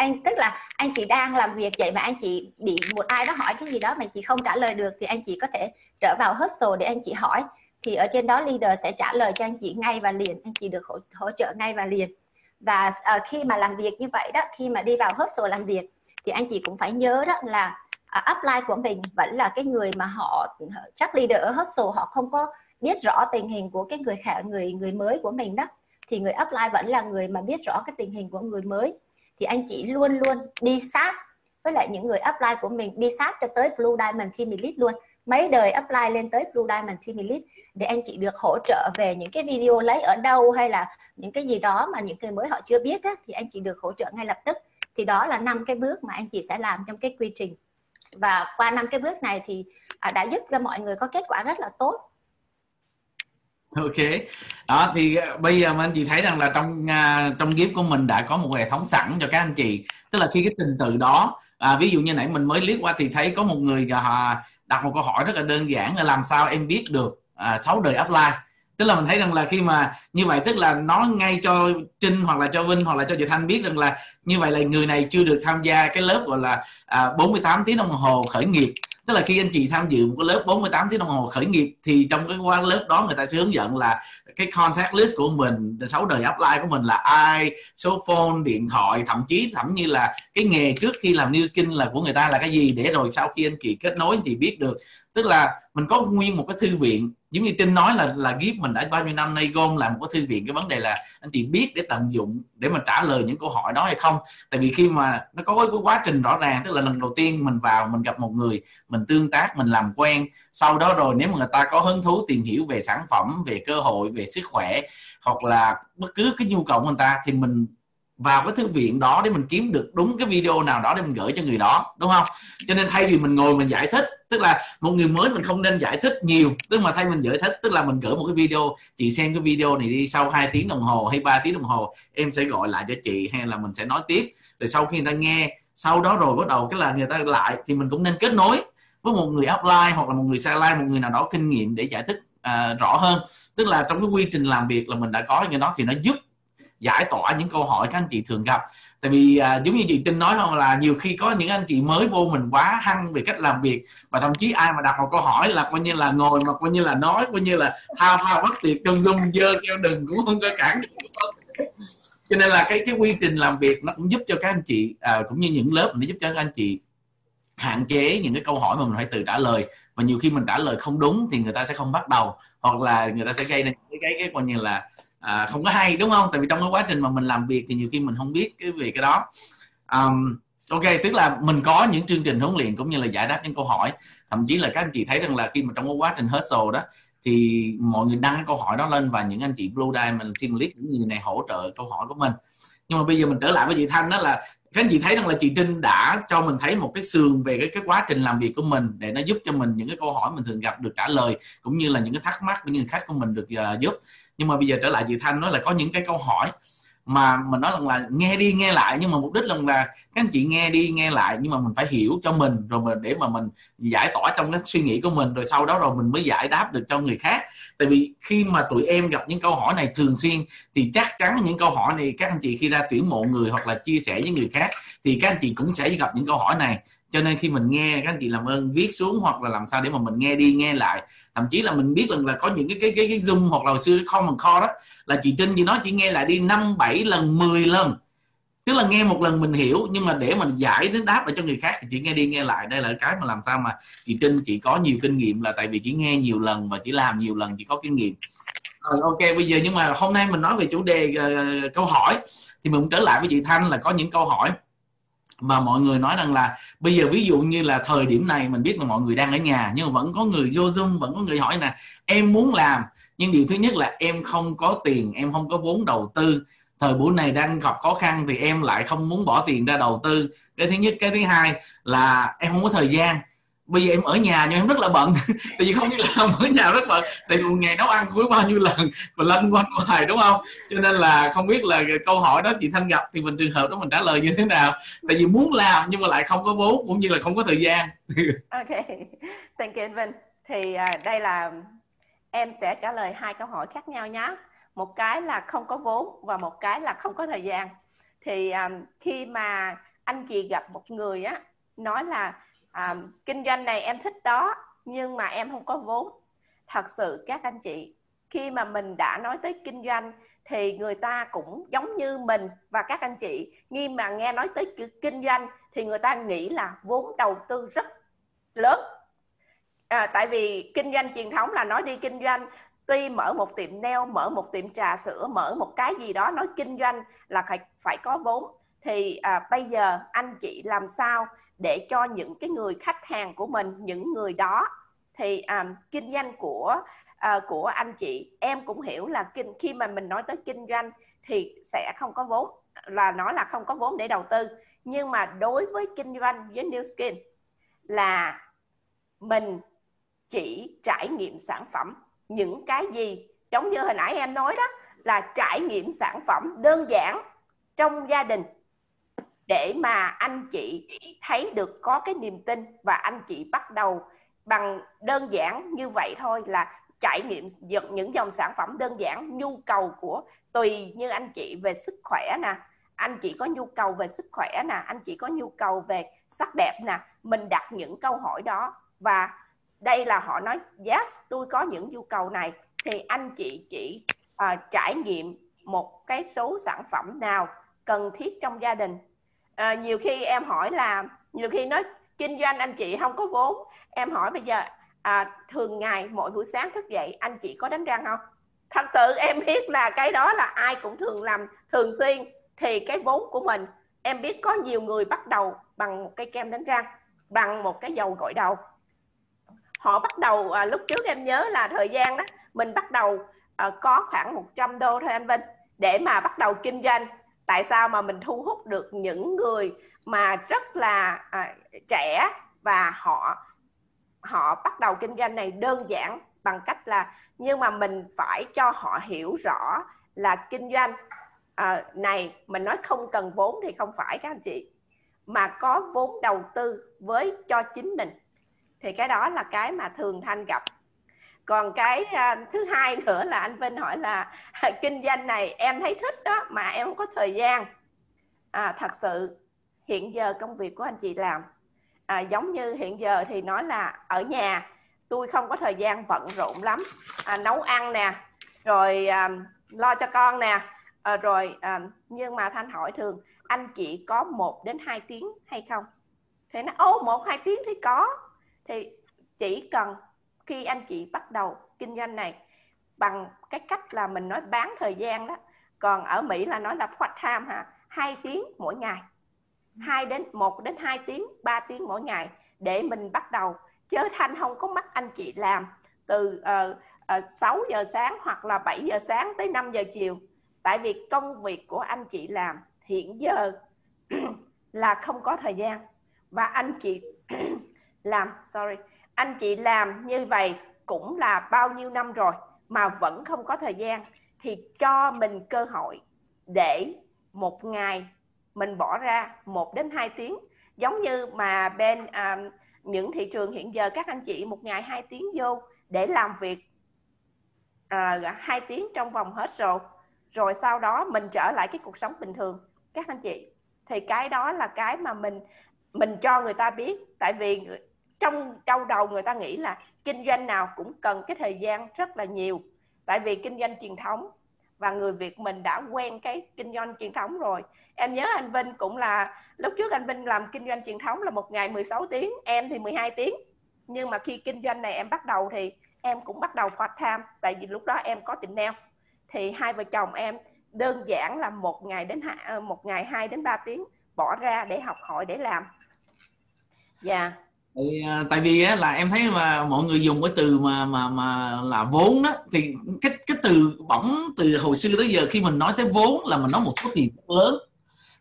anh tức là anh chị đang làm việc vậy mà anh chị bị một ai đó hỏi cái gì đó mà chị không trả lời được thì anh chị có thể trở vào hustle để anh chị hỏi. Thì ở trên đó leader sẽ trả lời cho anh chị ngay và liền anh chị được hỗ, hỗ trợ ngay và liền. Và uh, khi mà làm việc như vậy đó khi mà đi vào hustle làm việc thì anh chị cũng phải nhớ đó là à, uh, upline của mình vẫn là cái người mà họ chắc leader ở hustle họ không có biết rõ tình hình của cái người khả người người mới của mình đó. Thì người upline vẫn là người mà biết rõ cái tình hình của người mới thì anh chị luôn luôn đi sát với lại những người apply của mình đi sát cho tới Blue Diamond Team Elite luôn. Mấy đời apply lên tới Blue Diamond Team Elite để anh chị được hỗ trợ về những cái video lấy ở đâu hay là những cái gì đó mà những người mới họ chưa biết á, thì anh chị được hỗ trợ ngay lập tức. Thì đó là năm cái bước mà anh chị sẽ làm trong cái quy trình. Và qua năm cái bước này thì à, đã giúp cho mọi người có kết quả rất là tốt ok. Đó thì ờ, bây giờ anh chị thấy rằng là trong uh, trong gift của mình đã có một hệ thống sẵn cho các anh chị. Tức là khi cái trình tự đó à, ví dụ như nãy mình mới liếc qua thì thấy có một người uh, đặt một câu hỏi rất là đơn giản là làm sao em biết được à, uh, 6 đời upline? Tức là mình thấy rằng là khi mà như vậy tức là nó ngay cho trinh hoặc là cho vinh hoặc là cho chị thanh biết rằng là như vậy là người này chưa được tham gia cái lớp gọi là à, 48 tiếng đồng hồ khởi nghiệp tức là khi anh chị tham dự một cái lớp 48 tiếng đồng hồ khởi nghiệp, thì trong cái qua lớp đó người ta sẽ hướng dẫn là cái contact list của mình, sáu đời upline của mình là ai, số phone, điện thoại, thậm chí thậm như là cái nghề trước khi làm new skin là của người ta là cái gì, để rồi sau khi anh chị kết nối thì biết được. Tức là mình có nguyên một cái thư viện giống như trinh nói là là gift mình đã bao nhiêu năm nay gom làm một cái thư viện. Cái vấn đề là anh chị biết để tận dụng để mà trả lời những câu hỏi đó hay không. Tại vì khi mà nó có cái quá trình rõ ràng, tức là lần đầu tiên mình vào, mình gặp một người, mình tương tác, mình làm quen. Sau đó rồi nếu mà người ta có hứng thú tìm hiểu về sản phẩm, về cơ hội, về sức khỏe, hoặc là bất cứ cái nhu cầu của người ta, thì mình vào cái thư viện đó để mình kiếm được đúng cái video nào đó để mình gửi cho người đó đúng không? Cho nên thay vì mình ngồi mình giải thích tức là một người mới mình không nên giải thích nhiều tức mà thay mình giải thích tức là mình gửi một cái video chị xem cái video này đi sau 2 tiếng đồng hồ hay 3 tiếng đồng hồ em sẽ gọi lại cho chị hay là mình sẽ nói tiếp. Rồi sau khi người ta nghe sau đó rồi bắt đầu cái là người ta lại thì mình cũng nên kết nối với một người offline hoặc là một người sideline một người nào đó kinh nghiệm để giải thích uh, rõ hơn. Tức là trong cái quy trình làm việc là mình đã có cái đó thì nó giúp giải tỏa những câu hỏi các anh chị thường gặp. Tại vì à, giống như chị Trinh nói không là nhiều khi có những anh chị mới vô mình quá hăng về cách làm việc và thậm chí ai mà đặt một câu hỏi là coi như là ngồi mà coi như là nói coi như là thao thao bất tuyệt trong zoom dơ kêu đừng cũng không có cản cho nên là cái cái quy trình làm việc nó cũng giúp cho các anh chị à, cũng như những lớp nó giúp cho các anh chị hạn chế những cái câu hỏi mà mình phải tự trả lời. Và nhiều khi mình trả lời không đúng thì người ta sẽ không bắt đầu hoặc là người ta sẽ gây nên cái cái cái coi như là à, không có hay đúng không? Tại vì trong cái quá trình mà mình làm việc thì nhiều khi mình không biết cái về cái đó. Um, ok tức là mình có những chương trình huấn luyện cũng như là giải đáp những câu hỏi. Thậm chí là các anh chị thấy rằng là khi mà trong cái quá trình hustle đó thì mọi người đăng câu hỏi đó lên và những anh chị blue diamond team lead những người này hỗ trợ câu hỏi của mình. Nhưng mà bây giờ mình trở lại với chị thanh đó là các anh chị thấy rằng là chị Trinh đã cho mình thấy một cái sườn về cái cái quá trình làm việc của mình để nó giúp cho mình những cái câu hỏi mình thường gặp được trả lời cũng như là những cái thắc mắc của những khách của mình được uh, giúp nhưng mà bây giờ trở lại chị Thanh nói là có những cái câu hỏi mà mình nói rằng là nghe đi nghe lại, nhưng mà mục đích là là các anh chị nghe đi nghe lại, nhưng mà mình phải hiểu cho mình, rồi mình để mà mình giải tỏa trong cái suy nghĩ của mình, rồi sau đó rồi mình mới giải đáp được cho người khác. Tại vì khi mà tụi em gặp những câu hỏi này thường xuyên, thì chắc chắn những câu hỏi này các anh chị khi ra tuyển mộ người hoặc là chia sẻ với người khác, thì các anh chị cũng sẽ gặp những câu hỏi này cho nên khi mình nghe các anh chị làm ơn viết xuống hoặc là làm sao để mà mình nghe đi nghe lại. Thậm chí là mình biết rằng là có những cái cái cái, cái zoom hoặc là hồi xưa bằng co đó là chị Trinh chị nói chị nghe lại đi năm bảy lần 10 lần. Tức là nghe một lần mình hiểu nhưng mà để mình giải đến đáp lại cho người khác thì chị nghe đi nghe lại. Đây là cái mà làm sao mà chị Trinh chị có nhiều kinh nghiệm là tại vì chị nghe nhiều lần và chỉ làm nhiều lần chị có kinh nghiệm. Rồi ok bây giờ nhưng mà hôm nay mình nói về chủ đề uh, câu hỏi. Thì mình cũng trở lại với chị Thanh là có những câu hỏi mà mọi người nói rằng là bây giờ ví dụ như là thời điểm này mình biết là mọi người đang ở nhà, nhưng mà vẫn có người vô zoom, vẫn có người hỏi nè, em muốn làm? Nhưng điều thứ nhất là em không có tiền, em không có vốn đầu tư. Thời buổi này đang gặp khó khăn thì em lại không muốn bỏ tiền ra đầu tư. Cái thứ nhất. Cái thứ hai là em không có thời gian bây giờ em ở nhà nhưng em rất là bận. [LAUGHS] Tại vì không như làm [LAUGHS] ở nhà rất bận. Tại vì một ngày nấu ăn cuối bao nhiêu lần [LAUGHS] và lăn quanh hoài đúng không? Cho nên là không biết là câu hỏi đó chị thanh gặp thì mình trường hợp đó mình trả lời như thế nào. Tại vì muốn làm nhưng mà lại không có vốn cũng như là không có thời gian. Ok. Thank you anh Vinh. Thì à, đây là em sẽ trả lời hai câu hỏi khác nhau nhé một cái là không có vốn và một cái là không có thời gian. Thì um, khi mà anh chị gặp một người á nói là à, kinh doanh này em thích đó nhưng mà em không có vốn. Thật sự các anh chị khi mà mình đã nói tới kinh doanh thì người ta cũng giống như mình. Và các anh chị khi mà nghe nói tới kinh doanh thì người ta nghĩ là vốn đầu tư rất lớn. À, tại vì kinh doanh truyền thống là nói đi kinh doanh tuy mở một tiệm nail mở một tiệm trà sữa mở một cái gì đó nói kinh doanh là phải phải có vốn. Thì à, bây giờ anh chị làm sao để cho những cái người khách hàng của mình những người đó. Thì um, kinh doanh của uh, của anh chị em cũng hiểu là kinh khi mà mình nói tới kinh doanh thì sẽ không có vốn là nói là không có vốn để đầu tư. Nhưng mà đối với kinh doanh với New Skin là mình chỉ trải nghiệm sản phẩm. Những cái gì giống như hồi nãy em nói đó là trải nghiệm sản phẩm đơn giản trong gia đình để mà anh chị thấy được có cái niềm tin và anh chị bắt đầu bằng đơn giản như vậy thôi là trải nghiệm những dòng sản phẩm đơn giản nhu cầu của tùy như anh chị về sức khỏe nè. Anh chị có nhu cầu về sức khỏe nè anh chị có nhu cầu về sắc đẹp nè. Mình đặt những câu hỏi đó và đây là họ nói yes tôi có những nhu cầu này. Thì anh chị chỉ uh, trải nghiệm một cái số sản phẩm nào cần thiết trong gia đình à, nhiều khi em hỏi là nhiều khi nói kinh doanh anh chị không có vốn. Em hỏi bây giờ à, thường ngày mỗi buổi sáng thức dậy anh chị có đánh răng không thật sự [LAUGHS] em biết là cái đó là ai cũng thường làm thường xuyên thì cái vốn của mình em biết có nhiều người bắt đầu bằng một cây kem đánh răng bằng một cái dầu gội đầu. Họ bắt đầu à, lúc trước em nhớ là thời gian đó mình bắt đầu à, có khoảng 100 đô thôi anh Vinh để mà bắt đầu kinh doanh tại sao mà mình thu hút được những người mà rất là à, trẻ và họ họ bắt đầu kinh doanh này đơn giản bằng cách là nhưng mà mình phải cho họ hiểu rõ là kinh doanh à, này mình nói không cần vốn thì không phải các anh chị mà có vốn đầu tư với cho chính mình. Thì cái đó là cái mà thường thanh gặp còn cái uh, thứ hai nữa là anh Vinh hỏi là à, kinh doanh này em thấy thích đó mà em không có thời gian. À, thật sự hiện giờ công việc của anh chị làm à, giống như hiện giờ thì nói là ở nhà tôi không có thời gian bận rộn lắm. À, nấu ăn nè rồi à, lo cho con nè à, rồi à, nhưng mà thanh hỏi thường anh chị có 1 đến 2 tiếng hay không? Thì nó ô một hai tiếng thì có. Thì chỉ cần khi anh chị bắt đầu kinh doanh này. Bằng cái cách là mình nói bán thời gian đó. Còn ở Mỹ là nói là part time ha hai tiếng mỗi ngày. Hai đến một đến 2 tiếng 3 tiếng mỗi ngày để mình bắt đầu. Chứ Thanh không có mắt anh chị làm từ uh, uh, 6 giờ sáng hoặc là 7 giờ sáng tới 5 giờ chiều. Tại vì công việc của anh chị làm hiện giờ [CLEARS THROAT] là không có thời gian. Và anh chị [CLEARS THROAT] làm sorry anh chị làm như vậy cũng là bao nhiêu năm rồi mà vẫn không có thời gian. Thì cho mình cơ hội để một ngày mình bỏ ra một đến hai tiếng. Giống như mà bên à, những thị trường hiện giờ các anh chị một ngày hai tiếng vô để làm việc à, hai tiếng trong vòng hết rồi rồi sau đó mình trở lại cái cuộc sống bình thường. Các anh chị thì cái đó là cái mà mình mình cho người ta biết. Tại vì trong trong đầu người ta nghĩ là kinh doanh nào cũng cần cái thời gian rất là nhiều. Tại vì kinh doanh truyền thống và người Việt mình đã quen cái kinh doanh truyền thống rồi. Em nhớ anh Vinh cũng là, lúc trước anh Vinh làm kinh doanh truyền thống là một ngày 16 tiếng, em thì 12 tiếng. Nhưng mà khi kinh doanh này em bắt đầu thì em cũng bắt đầu part time, tại vì lúc đó em có tiệm nail thì hai vợ chồng em đơn giản là một ngày đến ờ, một ngày 2 đến 3 tiếng bỏ ra để học hỏi, để làm. Dạ. yeah. Thì, à, tại vì á, là em thấy mà mọi người dùng cái từ mà mà mà là vốn đó thì cái cái từ bỗng từ hồi xưa tới giờ khi mình nói tới vốn là mình nói một số tiền lớn.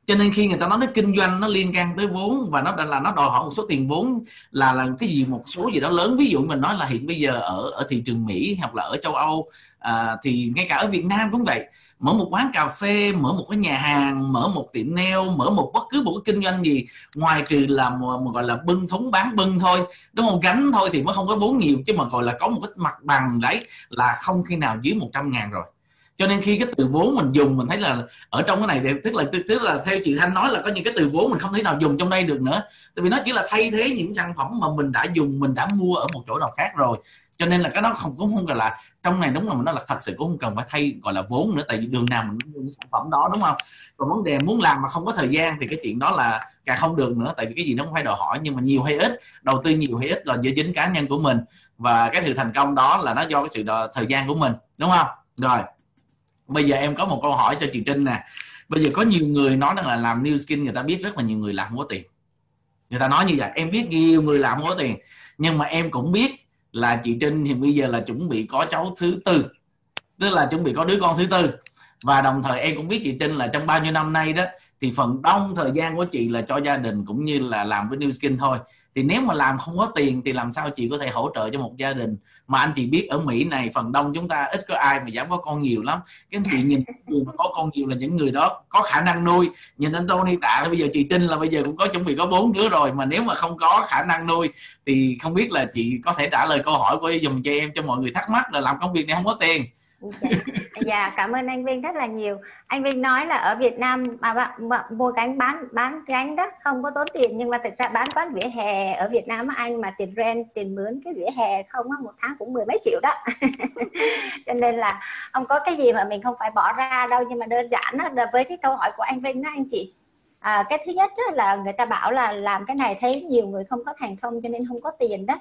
Cho nên khi người ta nói tới kinh doanh nó liên quan tới vốn và nó là nó đòi hỏi một số tiền vốn là là cái gì một số gì đó lớn. Ví dụ mình nói là hiện bây giờ ở ở thị trường Mỹ hoặc là ở châu Âu à, thì ngay cả ở Việt Nam cũng vậy mở một quán cà phê, mở một cái nhà hàng, mở một tiệm nail, mở một bất cứ một cái kinh doanh gì, ngoài trừ là mà gọi là bưng thúng bán bưng thôi. Đúng không? Gánh thôi thì mới không có vốn nhiều, chứ mà gọi là có một cái mặt bằng đấy là không khi nào dưới 100 ngàn rồi. Cho nên khi cái từ vốn mình dùng, mình thấy là ở trong cái này thì tức là tức là theo chị thanh nói là có những cái từ vốn mình không thể nào dùng trong đây được nữa. Tại vì nó chỉ là thay thế những sản phẩm mà mình đã dùng, mình đã mua ở một chỗ nào khác rồi cho nên là cái đó không cũng không gọi là trong này đúng là mình nói là thật sự cũng không cần phải thay gọi là vốn nữa tại vì đường nào mình mua sản phẩm đó đúng không? Còn vấn đề muốn làm mà không có thời gian thì cái chuyện đó là càng không được nữa tại vì cái gì nó cũng phải đòi hỏi nhưng mà nhiều hay ít đầu tư nhiều hay ít là dựa chính cá nhân của mình. Và cái sự thành công đó là nó do cái sự đo, thời gian của mình đúng không? Rồi bây giờ em có một câu hỏi cho chị Trinh nè. Bây giờ có nhiều người nói rằng là làm new skin người ta biết rất là nhiều người làm không có tiền. Người ta nói như vậy em biết nhiều người làm không có tiền nhưng mà em cũng biết là chị Trinh thì bây giờ là chuẩn bị có cháu thứ tư. Tức là chuẩn bị có đứa con thứ tư. Và đồng thời em cũng biết chị Trinh là trong bao nhiêu năm nay đó, thì phần đông thời gian của chị là cho gia đình cũng như là làm với New Skin thôi. Thì nếu mà làm không có tiền thì làm sao chị có thể hỗ trợ cho một gia đình mà anh chị biết ở Mỹ này, phần đông chúng ta ít có ai mà dám có con nhiều lắm. Cái anh chị nhìn người mà có con nhiều là những người đó có khả năng nuôi. Nhìn anh Tony tạ bây giờ chị Trinh là bây giờ cũng có chuẩn bị có bốn đứa rồi, mà nếu mà không có khả năng nuôi thì không biết là chị có thể trả lời câu hỏi của dùm cho em cho mọi người thắc mắc là làm công việc này không có tiền dạ. dạ cảm ơn anh Vinh rất là nhiều. Anh Vinh nói là ở Việt Nam mà bạn mua cánh bán bán gánh đất không có tốn tiền nhưng mà thực ra bán quán vỉa hè ở Việt Nam anh mà tiền rent tiền mướn cái vỉa hè không á một tháng cũng mười mấy triệu đó. [LAUGHS] Cho nên là không có cái gì mà mình không phải bỏ ra đâu nhưng mà đơn giản đó, với cái câu hỏi của anh Vinh đó anh chị. À, cái thứ nhất là người ta bảo là làm cái này thấy nhiều người không có thành công cho nên không có tiền đó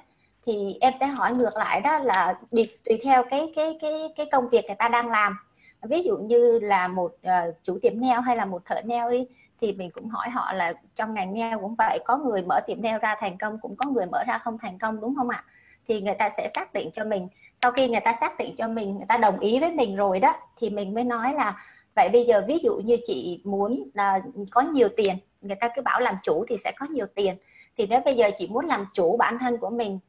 thì em sẽ hỏi ngược lại đó là tùy theo cái cái cái cái công việc người ta đang làm. Ví dụ như là một uh, chủ tiệm nail hay là một thợ nail đi thì mình cũng hỏi họ là trong ngành nail cũng vậy có người mở tiệm nail ra thành công cũng có người mở ra không thành công đúng không ạ? Thì người ta sẽ xác định cho mình. Sau khi người ta xác định cho mình người ta đồng ý với mình rồi đó thì mình mới nói là vậy bây giờ ví dụ như chị muốn là có nhiều tiền người ta cứ bảo làm chủ thì sẽ có nhiều tiền. Thì nếu bây giờ chị muốn làm chủ bản thân của mình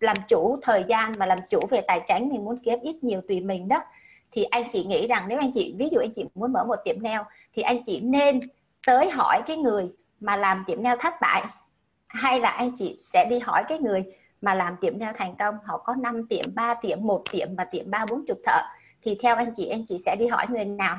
làm chủ thời gian và làm chủ về tài chính mình muốn kiếm ít nhiều tùy mình đó. Thì anh chị nghĩ rằng nếu anh chị, ví dụ anh chị muốn mở một tiệm nail thì anh chị nên tới hỏi cái người mà làm tiệm nail thất bại. Hay là anh chị sẽ đi hỏi cái người mà làm tiệm nail thành công, họ có 5 tiệm 3 tiệm, một tiệm và tiệm ba bốn chục thợ. Thì theo anh chị anh chị sẽ đi hỏi người nào?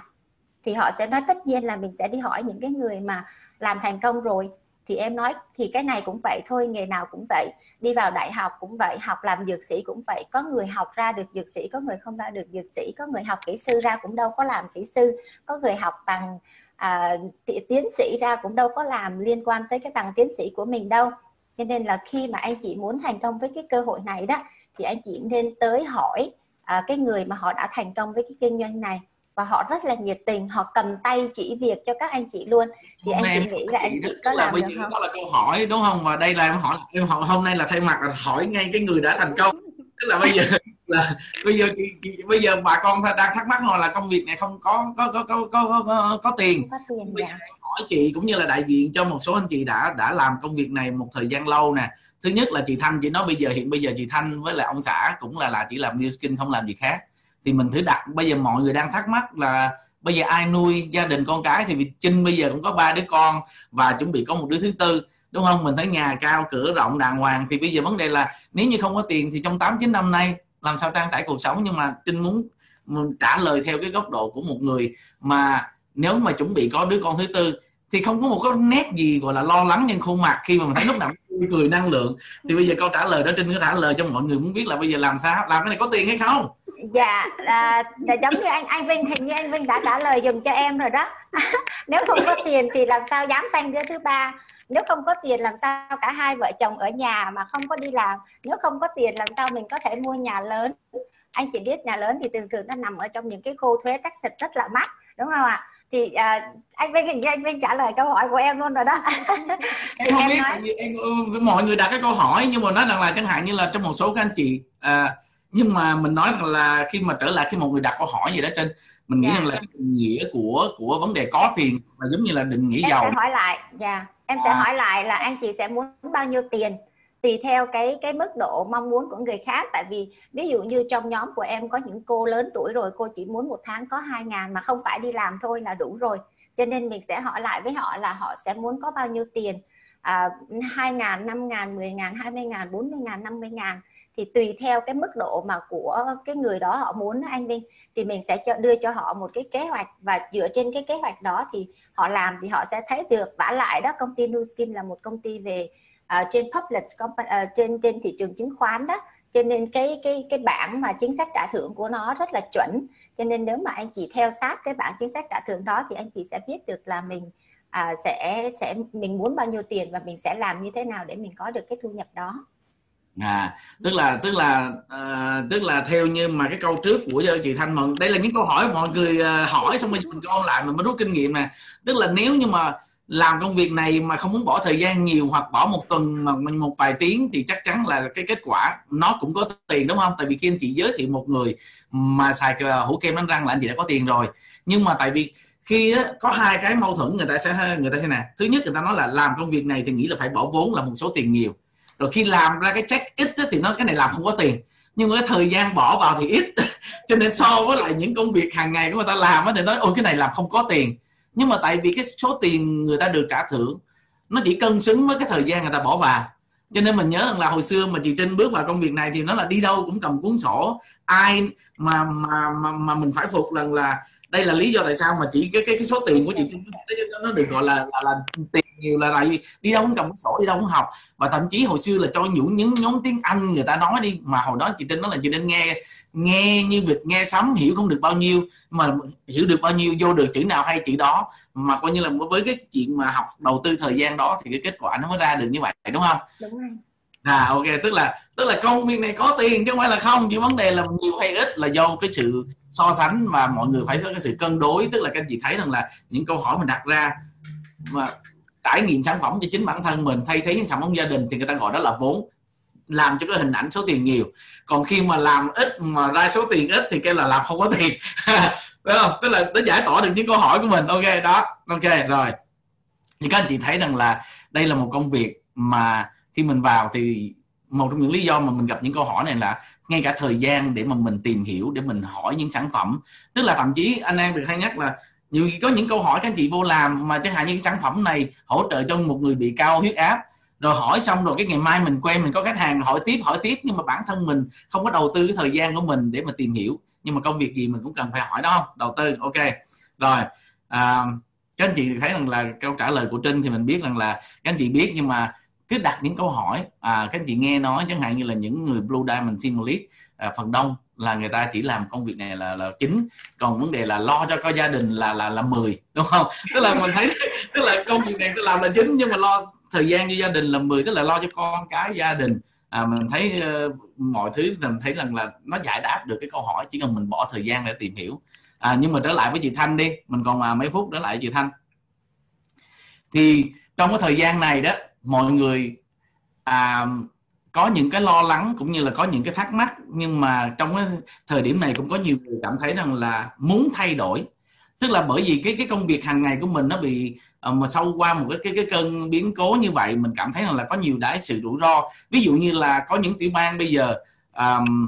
Thì họ sẽ nói tất nhiên là mình sẽ đi hỏi những cái người mà làm thành công rồi thì em nói thì cái này cũng vậy thôi nghề nào cũng vậy đi vào đại học cũng vậy học làm dược sĩ cũng vậy có người học ra được dược sĩ có người không ra được dược sĩ có người học kỹ sư ra cũng đâu có làm kỹ sư có người học bằng à, tiến sĩ ra cũng đâu có làm liên quan tới cái bằng tiến sĩ của mình đâu. Cho nên là khi mà anh chị muốn thành công với cái cơ hội này đó thì anh chị nên tới hỏi à, cái người mà họ đã thành công với cái kinh doanh này và họ rất là nhiệt tình họ cầm tay chỉ việc cho các anh chị luôn. Thì anh chị nghĩ là anh chị có làm được không? Đó là câu hỏi đúng không? Và đây là em hỏi em hỏi hôm nay là thay mặt là hỏi ngay cái người đã thành công. Tức là bây giờ [LAUGHS] là bây giờ chị, chị, bây giờ bà con đang thắc mắc là công việc này không có có có có có có, có tiền, có tiền bây dạ. hỏi chị cũng như là đại diện cho một số anh chị đã đã làm công việc này một thời gian lâu nè. Thứ nhất là chị Thanh chị nói bây giờ hiện bây giờ chị Thanh với lại ông xã cũng là là chỉ làm new skin không làm gì khác thì mình thử đặt bây giờ mọi người đang thắc mắc là bây giờ ai nuôi gia đình con cái thì vì Trinh bây giờ cũng có ba đứa con và chuẩn bị có một đứa thứ tư đúng không? Mình thấy nhà cao cửa rộng đàng hoàng. Thì bây giờ vấn đề là nếu như không có tiền thì trong 8 9 năm nay làm sao trang trải cuộc sống? Nhưng mà Trinh muốn, mình trả lời theo cái góc độ của một người mà nếu mà chuẩn bị có đứa con thứ tư thì không có một cái nét gì gọi là lo lắng trên khuôn mặt khi mà mình thấy lúc nào cũng cười năng lượng. Thì bây giờ câu trả lời đó trinh có trả lời cho mọi người muốn biết là bây giờ làm sao? Làm cái này có tiền hay không? Dạ là giống như anh anh Vinh hình như anh Vinh đã trả lời dùm cho em rồi đó. [LAUGHS] Nếu không có tiền thì làm sao dám sanh đứa thứ ba? Nếu không có tiền làm sao cả hai vợ chồng ở nhà mà không có đi làm? Nếu không có tiền làm sao mình có thể mua nhà lớn? Anh chỉ biết nhà lớn thì thường thường nó nằm ở trong những cái khu thuế tách xịt rất là mắc đúng không ạ? Thì à, anh Vinh hình như anh Vinh trả lời câu hỏi của em luôn rồi đó. [LAUGHS] Em không em biết nói... em, mọi người đặt cái câu hỏi nhưng mà nói rằng là chẳng hạn như là trong một số các anh chị à, nhưng mà mình nói rằng là khi mà trở lại khi một người đặt câu hỏi gì đó trên mình nghĩ yeah. Dạ. rằng là định nghĩa của của vấn đề có tiền là giống như là định nghĩa em giàu sẽ hỏi lại dạ yeah. em à. sẽ hỏi lại là anh chị sẽ muốn bao nhiêu tiền tùy theo cái cái mức độ mong muốn của người khác tại vì ví dụ như trong nhóm của em có những cô lớn tuổi rồi cô chỉ muốn một tháng có 2 ngàn mà không phải đi làm thôi là đủ rồi cho nên mình sẽ hỏi lại với họ là họ sẽ muốn có bao nhiêu tiền à, 2 ngàn, 5 ngàn, 10 ngàn, 20 ngàn, 40 ngàn, 50 ngàn thì tùy theo cái mức độ mà của cái người đó họ muốn anh Vinh thì mình sẽ cho, đưa cho họ một cái kế hoạch và dựa trên cái kế hoạch đó thì họ làm thì họ sẽ thấy được. Vả lại đó công ty Nuskin là một công ty về uh, trên public company, uh, trên trên thị trường chứng khoán đó. Cho nên cái cái cái bảng mà chính sách trả thưởng của nó rất là chuẩn. Cho nên nếu mà anh chị theo sát cái bảng chính sách trả thưởng đó thì anh chị sẽ biết được là mình à, sẽ sẽ mình muốn bao nhiêu tiền và mình sẽ làm như thế nào để mình có được cái thu nhập đó à tức là tức là uh, tức là theo như mà cái câu trước của chị Thanh Mận đây là những câu hỏi mọi người uh, hỏi xong rồi mình câu lại mình mới rút kinh nghiệm nè. Tức là nếu như mà làm công việc này mà không muốn bỏ thời gian nhiều hoặc bỏ một tuần mà mình một vài tiếng thì chắc chắn là cái kết quả nó cũng có tiền đúng không? Tại vì khi anh chị giới thiệu một người mà xài ờ, hũ kem đánh răng là anh chị đã có tiền rồi. Nhưng mà tại vì khi á, có hai cái mâu thuẫn người ta sẽ người ta sẽ nè. Thứ nhất người ta nói là làm công việc này thì nghĩ là phải bỏ vốn là một số tiền nhiều rồi khi làm ra cái check ít thì nó cái này làm không có tiền. Nhưng mà cái thời gian bỏ vào thì ít. [LAUGHS] Cho nên so với lại những công việc hàng ngày của người ta làm thì nói ôi cái này làm không có tiền. Nhưng mà tại vì cái số tiền người ta được trả thưởng nó chỉ cân xứng với cái thời gian người ta bỏ vào. Cho nên mình nhớ rằng là hồi xưa mà chị Trinh bước vào công việc này thì nó là đi đâu cũng cầm cuốn sổ. Ai mà mà mà, mà mình phải phục lần là đây là lý do tại sao mà chỉ cái cái, cái số tiền của chị Trinh nó, nó được gọi là, là là tiền nhiều là tại vì đi đâu cũng cầm sổ đi đâu cũng học. Và thậm chí hồi xưa là cho những những nhóm tiếng Anh người ta nói đi mà hồi đó chị Trinh nói là chị Trinh nghe nghe như việc nghe sấm hiểu không được bao nhiêu mà hiểu được bao nhiêu vô được chữ nào hay chữ đó. Mà coi như là với cái chuyện mà học đầu tư thời gian đó thì cái kết quả nó mới ra được như vậy đúng không? Đúng rồi. À ok tức là tức là công việc này có tiền chứ không phải là không. Chỉ vấn đề là nhiều hay ít là do cái sự so sánh và mọi người phải có cái sự cân đối. Tức là các anh chị thấy rằng là những câu hỏi mình đặt ra mà trải nghiệm sản phẩm cho chính bản thân mình, thay thế những sản phẩm gia đình thì người ta gọi đó là vốn, làm cho cái hình ảnh số tiền nhiều. Còn khi mà làm ít mà ra số tiền ít thì kêu là làm không có tiền. [LAUGHS] Đúng không? Tức là nó giải tỏa được những câu hỏi của mình. Ok, đó. Ok, rồi. Thì các anh chị thấy rằng là đây là một công việc mà khi mình vào thì một trong những lý do mà mình gặp những câu hỏi này là ngay cả thời gian để mà mình tìm hiểu, để mình hỏi những sản phẩm. Tức là thậm chí anh em được hay nhắc là nhiều có những câu hỏi các anh chị vô làm mà chẳng hạn như cái sản phẩm này hỗ trợ cho một người bị cao huyết áp rồi hỏi xong rồi cái ngày mai mình quen mình có khách hàng hỏi tiếp hỏi tiếp nhưng mà bản thân mình không có đầu tư cái thời gian của mình để mà tìm hiểu. Nhưng mà công việc gì mình cũng cần phải hỏi đó không? Đầu tư ok. Rồi à, các anh chị thấy rằng là câu trả lời của trinh thì mình biết rằng là các anh chị biết nhưng mà cứ đặt những câu hỏi à, các anh chị nghe nói chẳng hạn như là những người blue diamond team lead à, phần đông là người ta chỉ làm công việc này là là chính. Còn vấn đề là lo cho có gia đình là là là 10 đúng không? [LAUGHS] Tức là mình thấy tức là công việc này tôi làm là chính nhưng mà lo thời gian cho gia đình là 10 tức là lo cho con cái gia đình. À, mình thấy uh, mọi thứ mình thấy rằng là nó giải đáp được cái câu hỏi chỉ cần mình bỏ thời gian để tìm hiểu. À, nhưng mà trở lại với chị Thanh đi mình còn à, mấy phút trở lại với chị Thanh. Thì trong cái thời gian này đó mọi người à, có những cái lo lắng cũng như là có những cái thắc mắc nhưng mà trong cái thời điểm này cũng có nhiều người cảm thấy rằng là muốn thay đổi. Tức là bởi vì cái cái công việc hàng ngày của mình nó bị ờ, mà sau qua một cái cái cái cơn biến cố như vậy mình cảm thấy rằng là có nhiều đái sự rủi ro. Ví dụ như là có những tiểu bang bây giờ um,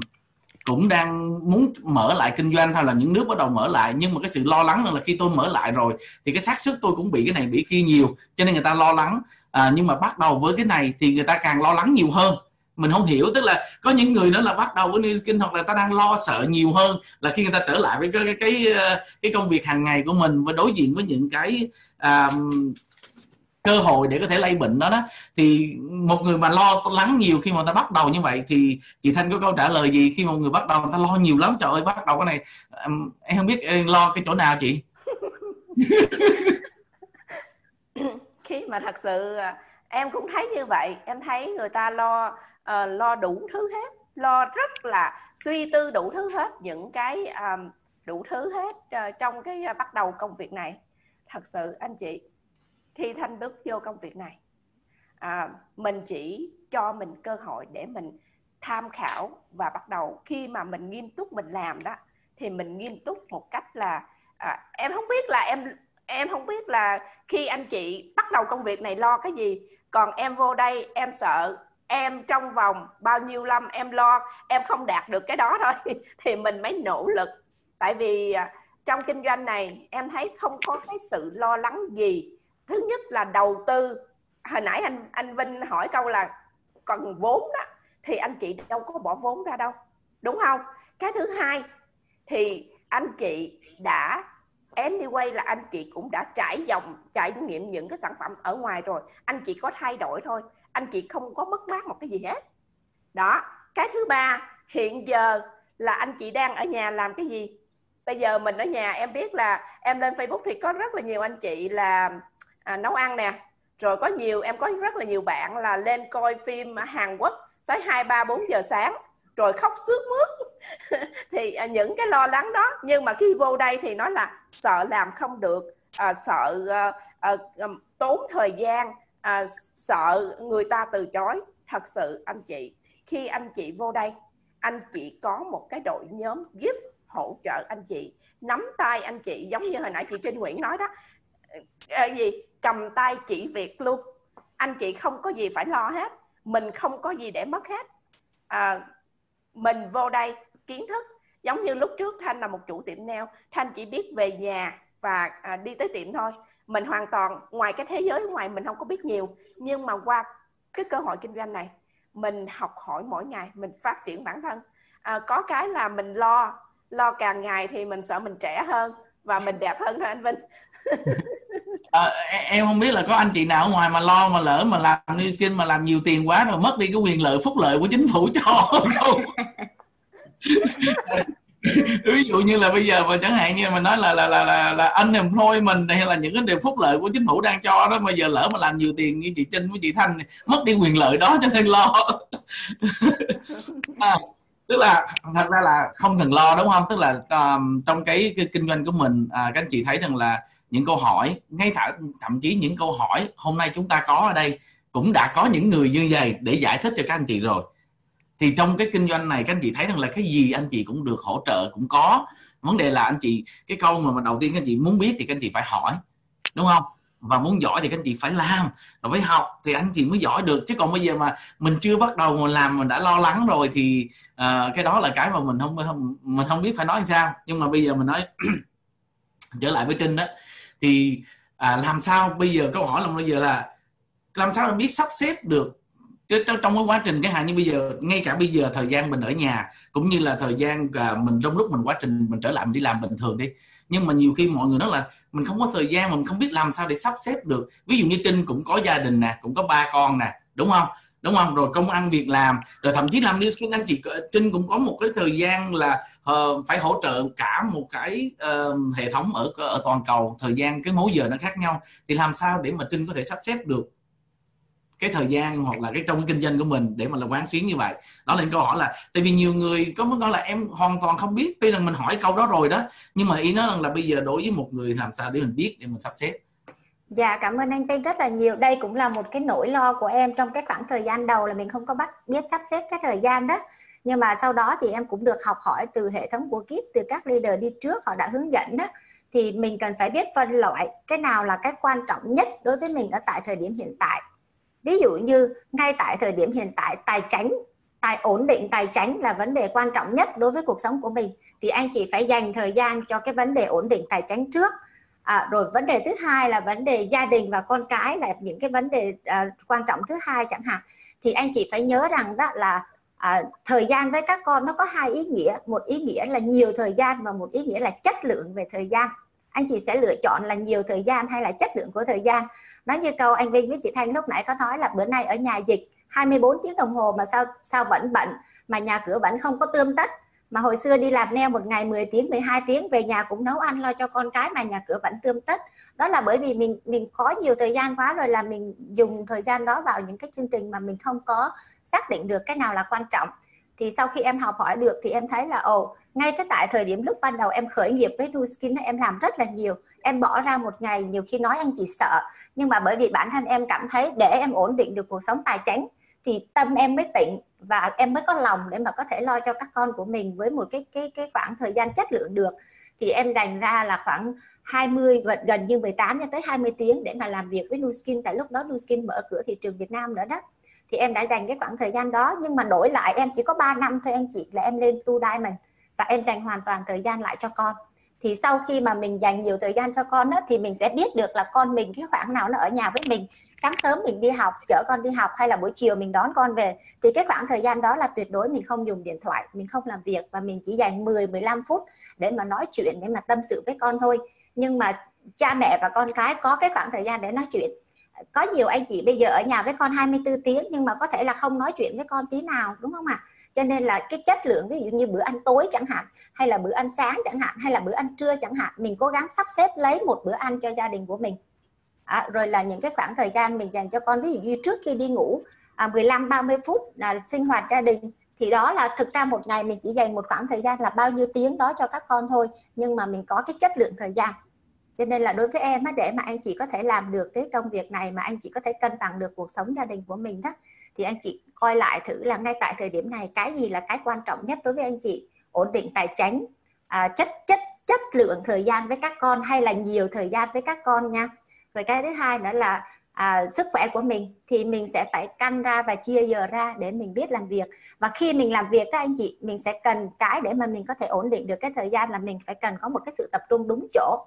cũng đang muốn mở lại kinh doanh hay là những nước bắt đầu mở lại nhưng mà cái sự lo lắng là khi tôi mở lại rồi thì cái xác suất tôi cũng bị cái này bị kia nhiều cho nên người ta lo lắng. À, nhưng mà bắt đầu với cái này thì người ta càng lo lắng nhiều hơn mình không hiểu tức là có những người nữa là bắt đầu với New Skin hoặc là ta đang lo sợ nhiều hơn là khi người ta trở lại với cái cái cái, ờ, cái công việc hàng ngày của mình và đối diện với những cái um, cơ hội để có thể lây bệnh đó đó. Thì một người mà lo lắng nhiều khi mà ta bắt đầu như vậy thì chị Thanh có câu trả lời gì? Khi một người bắt đầu người ta lo nhiều lắm trời ơi bắt đầu cái này um, em không biết em lo cái chỗ nào chị? [LAUGHS] Khi mà thật sự à, em cũng thấy như vậy. Em thấy người ta lo uh, lo đủ thứ hết lo rất là suy tư đủ thứ hết những cái um, đủ thứ hết uh, trong cái uh, bắt đầu công việc này. Thật sự anh chị khi thanh bước vô công việc này à, mình chỉ cho mình cơ hội để mình tham khảo và bắt đầu. Khi mà mình nghiêm túc mình làm đó thì mình nghiêm túc một cách là à, em không biết là em em không biết là khi anh chị bắt đầu công việc này lo cái gì còn em vô đây em sợ em trong vòng bao nhiêu năm em lo, em không đạt được cái đó thôi, [LAUGHS] thì mình mới nỗ lực. Tại vì à, trong kinh doanh này, em thấy không có cái sự lo lắng gì. Thứ nhất là đầu tư. Hồi nãy anh anh Vinh hỏi câu là cần vốn đó, thì anh chị đâu có bỏ vốn ra đâu, đúng không? Cái thứ hai, thì anh chị đã, anyway là anh chị cũng đã trải dòng, trải nghiệm những cái sản phẩm ở ngoài rồi. Anh chị có thay đổi thôi anh chị không có mất mát một cái gì hết. Đó cái thứ ba hiện giờ là anh chị đang ở nhà làm cái gì? Bây giờ mình ở nhà em biết là em lên facebook thì có rất là nhiều anh chị là à, nấu ăn nè. Rồi có nhiều em có rất là nhiều bạn là lên coi phim Hàn Quốc tới hai ba bốn giờ sáng rồi khóc sướt mướt. [LAUGHS] Thì à, những cái lo lắng đó. Nhưng mà khi vô đây thì nói là sợ làm không được à, sợ à, à, tốn thời gian à, sợ người ta từ chối. Thật sự anh chị khi anh chị vô đây anh chị có một cái đội nhóm gift hỗ trợ anh chị. Nắm tay anh chị giống như hồi nãy chị Trinh Nguyễn nói đó. À, gì? Cầm tay chỉ việc luôn. Anh chị không có gì phải lo hết. Mình không có gì để mất hết. À, mình vô đây kiến thức. Giống như lúc trước thanh là một chủ tiệm nail. Thanh chỉ biết về nhà và à, đi tới tiệm thôi mình hoàn toàn ngoài cái thế giới ngoài mình không có biết nhiều nhưng mà qua cái cơ hội kinh doanh này mình học hỏi mỗi ngày mình phát triển bản thân. À, có cái là mình lo lo càng ngày thì mình sợ mình trẻ hơn và mình đẹp hơn thôi anh Vinh. [LAUGHS] À, em không biết là có anh chị nào ở ngoài mà lo mà lỡ mà làm new skin mà làm nhiều tiền quá rồi mất đi cái quyền lợi phúc lợi của chính phủ cho không [LAUGHS] [LAUGHS] ví dụ như là bây giờ mà chẳng hạn như mình nói là là là là, là mình hay là những cái điều phúc lợi của chính phủ đang cho đó mà giờ lỡ mà làm nhiều tiền như chị Trinh với chị Thanh mất đi quyền lợi đó cho nên lo. [LAUGHS] À, tức là thật ra là không cần lo đúng không? Tức là um, trong cái, cái kinh doanh của mình à, các anh chị thấy rằng là những câu hỏi ngay thả, thậm chí những câu hỏi hôm nay chúng ta có ở đây cũng đã có những người như vậy để giải thích cho các anh chị rồi thì trong cái kinh doanh này các anh chị thấy rằng là cái gì anh chị cũng được hỗ trợ cũng có. Vấn đề là anh chị cái câu mà đầu tiên các anh chị muốn biết thì các anh chị phải hỏi đúng không? Và muốn giỏi thì các anh chị phải làm. Rồi phải học thì anh chị mới giỏi được. Chứ còn bây giờ mà mình chưa bắt đầu mà làm mình đã lo lắng rồi thì uh, cái đó là cái mà mình không, không mình không biết phải nói sao. Nhưng mà bây giờ mình nói [CLEARS THROAT] trở lại với trinh đó. Thì à, làm sao bây giờ câu hỏi là bây giờ là làm sao mình biết sắp xếp được trong trong cái quá trình cái hạn như bây giờ ngay cả bây giờ thời gian mình ở nhà cũng như là thời gian à, mình trong lúc mình quá trình mình trở lại mình đi làm bình thường đi. Nhưng mà nhiều khi mọi người nói là mình không có thời gian mình không biết làm sao để sắp xếp được. Ví dụ như trinh cũng có gia đình nè cũng có ba con nè đúng không? Đúng không? Rồi công ăn việc làm rồi thậm chí làm new skin anh chị ờ, trinh cũng có một cái thời gian là uh, phải hỗ trợ cả một cái uh, hệ thống ở ở toàn cầu. Thời gian cái mối giờ nó khác nhau. Thì làm sao để mà trinh có thể sắp xếp được? Cái thời gian hoặc là cái trong kinh doanh của mình để mà là quán xuyến như vậy đó là câu hỏi là tại vì nhiều người có muốn nói là em hoàn toàn không biết tuy rằng mình hỏi câu đó rồi đó nhưng mà ý nói rằng là bây giờ đối với một người làm sao để mình biết để mình sắp xếp Dạ cảm ơn anh Vinh rất là nhiều. Đây cũng là một cái nỗi lo của em trong cái khoảng thời gian đầu là mình không có bắt biết sắp xếp cái thời gian đó. Nhưng mà sau đó thì em cũng được học hỏi từ hệ thống của kiếp, từ các leader đi trước họ đã hướng dẫn đó. Thì mình cần phải biết phân loại cái nào là cái quan trọng nhất đối với mình ở tại thời điểm hiện tại. Ví dụ như ngay tại thời điểm hiện tại tài chính tài ổn định tài chính là vấn đề quan trọng nhất đối với cuộc sống của mình. Thì anh chị phải dành thời gian cho cái vấn đề ổn định tài chính trước. À, rồi vấn đề thứ hai là vấn đề gia đình và con cái là những cái vấn đề à, quan trọng thứ hai chẳng hạn. Thì anh chị phải nhớ rằng đó là à, thời gian với các con nó có hai ý nghĩa. Một ý nghĩa là nhiều thời gian và một ý nghĩa là chất lượng về thời gian anh chị sẽ lựa chọn là nhiều thời gian hay là chất lượng của thời gian? Nói như câu anh Vinh với chị Thanh lúc nãy có nói là bữa nay ở nhà dịch 24 tiếng đồng hồ mà sao sao vẫn bận, mà nhà cửa vẫn không có tươm tất. Mà hồi xưa đi làm neo một ngày 10 tiếng 12 tiếng, về nhà cũng nấu ăn lo cho con cái mà nhà cửa vẫn tươm tất. Đó là bởi vì mình mình có nhiều thời gian quá rồi là mình dùng thời gian đó vào những cái chương trình mà mình không có xác định được cái nào là quan trọng. Thì sau khi em học hỏi được thì em thấy là, ồ ngay cái tại thời điểm lúc ban đầu em khởi nghiệp với Skin em làm rất là nhiều. Em bỏ ra một ngày, nhiều khi nói anh chị sợ. Nhưng mà bởi vì bản thân em cảm thấy để em ổn định được cuộc sống tài chính, thì tâm em mới tịnh và em mới có lòng để mà có thể lo cho các con của mình với một cái cái cái khoảng thời gian chất lượng được. Thì em dành ra là khoảng 20 gần gần như 18 cho tới 20 tiếng để mà làm việc với Nuskin tại lúc đó Nuskin mở cửa thị trường Việt Nam nữa đó. Thì em đã dành cái khoảng thời gian đó, nhưng mà đổi lại em chỉ có 3 năm thôi anh chị, là em lên tu diamond và em dành hoàn toàn thời gian lại cho con. Thì sau khi mà mình dành nhiều thời gian cho con đó, thì mình sẽ biết được là con mình cái khoảng nào nó ở nhà với mình. Sáng sớm mình đi học chở con đi học hay là buổi chiều mình đón con về thì cái khoảng thời gian đó là tuyệt đối mình không dùng điện thoại mình không làm việc và mình chỉ dành 10 15 phút để mà nói chuyện để mà tâm sự với con thôi. Nhưng mà cha mẹ và con cái có cái khoảng thời gian để nói chuyện. Có nhiều anh chị bây giờ ở nhà với con 24 tiếng nhưng mà có thể là không nói chuyện với con tí nào đúng không ạ? à? Cho nên là cái chất lượng ví dụ như bữa ăn tối chẳng hạn hay là bữa ăn sáng chẳng hạn hay là bữa ăn trưa chẳng hạn mình cố gắng sắp xếp lấy một bữa ăn cho gia đình của mình. À, rồi là những cái khoảng thời gian mình dành cho con ví dụ như trước khi đi ngủ à, 15 30 phút là sinh hoạt gia đình thì đó là thực ra một ngày mình chỉ dành một khoảng thời gian là bao nhiêu tiếng đó cho các con thôi nhưng mà mình có cái chất lượng thời gian. Cho nên là đối với em để mà anh chị có thể làm được cái công việc này mà anh chị có thể cân bằng được cuộc sống gia đình của mình đó thì anh chị coi lại thử là ngay tại thời điểm này cái gì là cái quan trọng nhất đối với anh chị? Ổn định tài chính à, chất chất chất lượng thời gian với các con hay là nhiều thời gian với các con nha. Rồi cái thứ hai nữa là à, sức khỏe của mình thì mình sẽ phải căn ra và chia giờ ra để mình biết làm việc. Và khi mình làm việc các anh chị mình sẽ cần cái để mà mình có thể ổn định được cái thời gian là mình phải cần có một cái sự tập trung đúng chỗ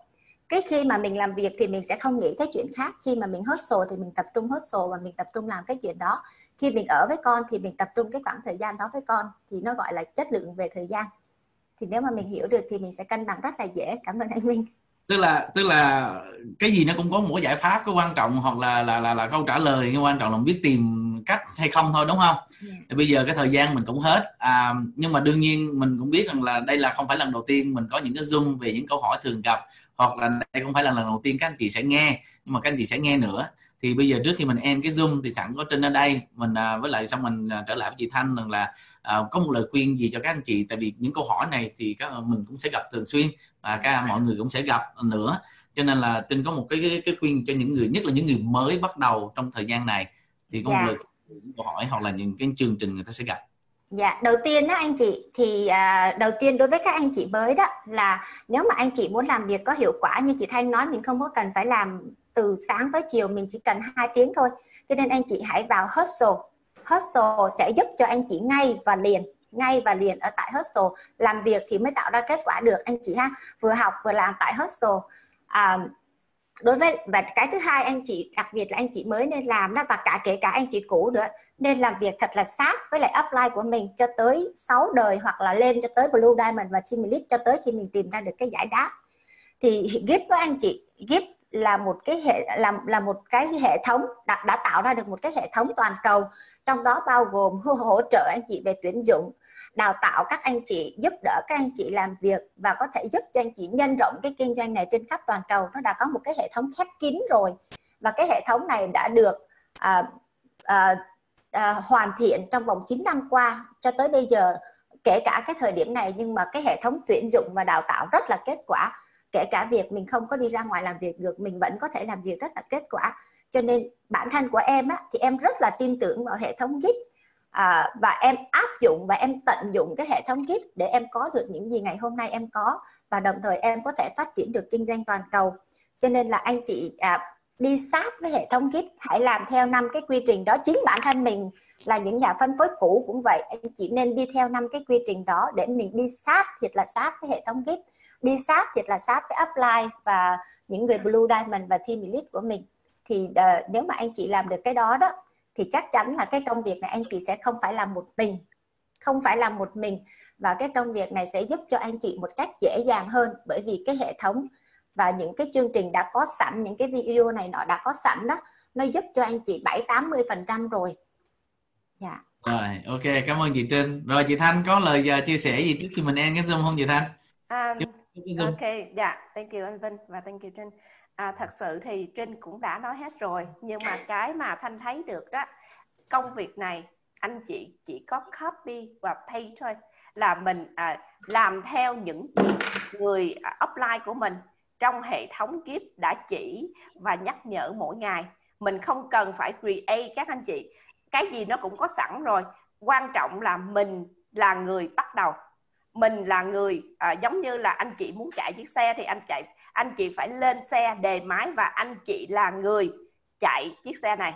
cái khi mà mình làm việc thì mình sẽ không nghĩ tới chuyện khác. Khi mà mình hustle thì mình tập trung hustle và mình tập trung làm cái chuyện đó. Khi mình ở với con thì mình tập trung cái khoảng thời gian đó với con thì nó gọi là chất lượng về thời gian. Thì nếu mà mình hiểu được thì mình sẽ cân bằng rất là dễ. Cảm ơn anh Minh. Tức là tức là cái gì nó cũng có một giải pháp cái quan trọng hoặc là là là, là câu trả lời cái quan trọng là biết tìm cách hay không thôi đúng không? Yeah. thì bây giờ cái thời gian mình cũng hết. À, nhưng mà đương nhiên mình cũng biết rằng là đây là không phải lần đầu tiên mình có những cái zoom về những câu hỏi thường gặp hoặc là đây không phải là lần đầu tiên các anh chị sẽ nghe nhưng mà các anh chị sẽ nghe nữa. Thì bây giờ trước khi mình end cái zoom thì sẵn có trên ở đây. Mình à, với lại xong mình à, trở lại với chị thanh rằng là à, có một lời khuyên gì cho các anh chị? Tại vì những câu hỏi này thì các mình cũng sẽ gặp thường xuyên và các mọi người cũng sẽ gặp nữa. Cho nên là tin có một cái, cái cái khuyên cho những người nhất là những người mới bắt đầu trong thời gian này. Thì có một yeah. Dạ. lời câu hỏi hoặc là những cái chương trình người ta sẽ gặp Dạ, đầu tiên đó anh chị thì à, đầu tiên đối với các anh chị mới đó là nếu mà anh chị muốn làm việc có hiệu quả như chị Thanh nói mình không có cần phải làm từ sáng tới chiều mình chỉ cần hai tiếng thôi. Cho nên anh chị hãy vào hustle. Hustle sẽ giúp cho anh chị ngay và liền ngay và liền ở tại hustle làm việc thì mới tạo ra kết quả được anh chị ha vừa học vừa làm tại hustle à, đối với và cái thứ hai anh chị đặc biệt là anh chị mới nên làm đó và cả kể cả anh chị cũ nữa nên làm việc thật là sát với lại upline của mình cho tới 6 đời hoặc là lên cho tới Blue Diamond và Team Elite cho tới khi mình tìm ra được cái giải đáp. Thì GIP với anh chị GIP là một cái hệ là là một cái hệ thống đã, đã tạo ra được một cái hệ thống toàn cầu trong đó bao gồm hỗ trợ anh chị về tuyển dụng đào tạo các anh chị giúp đỡ các anh chị làm việc và có thể giúp cho anh chị nhân rộng cái kinh doanh này trên khắp toàn cầu. Nó đã có một cái hệ thống khép kín rồi và cái hệ thống này đã được à, à, à, hoàn thiện trong vòng 9 năm qua cho tới bây giờ kể cả cái thời điểm này nhưng mà cái hệ thống tuyển dụng và đào tạo rất là kết quả. Kể cả việc mình không có đi ra ngoài làm việc được mình vẫn có thể làm việc rất là kết quả. Cho nên bản thân của em á, thì em rất là tin tưởng vào hệ thống GIP à, và em áp dụng và em tận dụng cái hệ thống GIP để em có được những gì ngày hôm nay em có. Và đồng thời em có thể phát triển được kinh doanh toàn cầu. Cho nên là anh chị à, đi sát với hệ thống kíp hãy làm theo năm cái quy trình đó. Chính bản thân mình là những nhà phân phối cũ cũng vậy anh chị nên đi theo năm cái quy trình đó để mình đi sát thiệt là sát với hệ thống kíp, đi sát thiệt là sát với upline và những người blue diamond và team elite của mình. Thì uh, nếu mà anh chị làm được cái đó đó thì chắc chắn là cái công việc này anh chị sẽ không phải làm một mình không phải làm một mình. Và cái công việc này sẽ giúp cho anh chị một cách dễ dàng hơn bởi vì cái hệ thống và những cái chương trình đã có sẵn những cái video này nó đã có sẵn đó nó giúp cho anh chị 7 80 phần trăm rồi. Dạ. Rồi ok cảm ơn chị Trinh. Rồi chị Thanh có lời uh, chia sẻ gì trước khi mình end cái zoom không chị Thanh? Um, ok dạ thank you anh Vinh và thank you Trinh. À, thật sự thì Trinh cũng đã nói hết rồi nhưng mà cái mà Thanh thấy được đó công việc này anh chị chỉ có copy và paste thôi là mình à, làm theo những người upline của mình trong hệ thống kiếp đã chỉ và nhắc nhở mỗi ngày. Mình không cần phải create các anh chị. Cái gì nó cũng có sẵn rồi. Quan trọng là mình là người bắt đầu. Mình là người à, giống như là anh chị muốn chạy chiếc xe thì anh chạy anh chị phải lên xe đề máy và anh chị là người chạy chiếc xe này.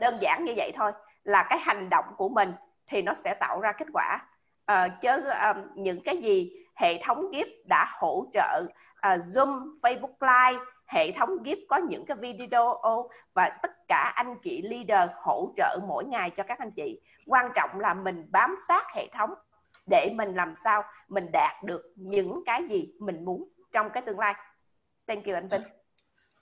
Đơn giản như vậy thôi. Là cái hành động của mình thì nó sẽ tạo ra kết quả. À, chứ à, những cái gì hệ thống gift đã hỗ trợ uh, zoom facebook live hệ thống GIF có những cái video và tất cả anh chị leader hỗ trợ mỗi ngày cho các anh chị. Quan trọng là mình bám sát hệ thống để mình làm sao mình đạt được những cái gì mình muốn trong cái tương lai. Thank you anh Vinh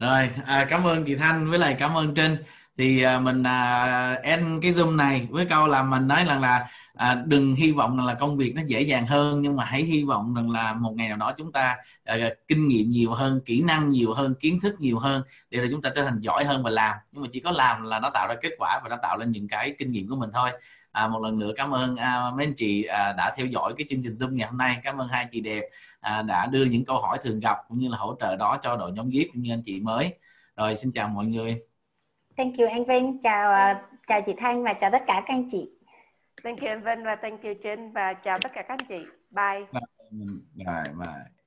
rồi à, cảm ơn chị Thanh với lại cảm ơn Trinh. Thì à, mình à, end cái zoom này với câu là mình nói rằng là à, đừng hy vọng rằng là công việc nó dễ dàng hơn nhưng mà hãy hy vọng rằng là một ngày nào đó chúng ta à, kinh nghiệm nhiều hơn kỹ năng nhiều hơn kiến thức nhiều hơn để rồi chúng ta trở thành giỏi hơn và làm. Nhưng mà chỉ có làm là nó tạo ra kết quả và nó tạo lên những cái kinh nghiệm của mình thôi à, một lần nữa cảm ơn à, mấy anh chị à, đã theo dõi cái chương trình zoom ngày hôm nay. Cảm ơn hai chị đẹp à, đã đưa những câu hỏi thường gặp cũng như là hỗ trợ đó cho đội nhóm viết cũng như anh chị mới. Rồi xin chào mọi người. Thank you anh Vinh. Chào uh, chào chị Thanh và chào tất cả các anh chị. Thank you anh Vinh và thank you Trinh và chào tất cả các anh chị. Bye. Rồi bye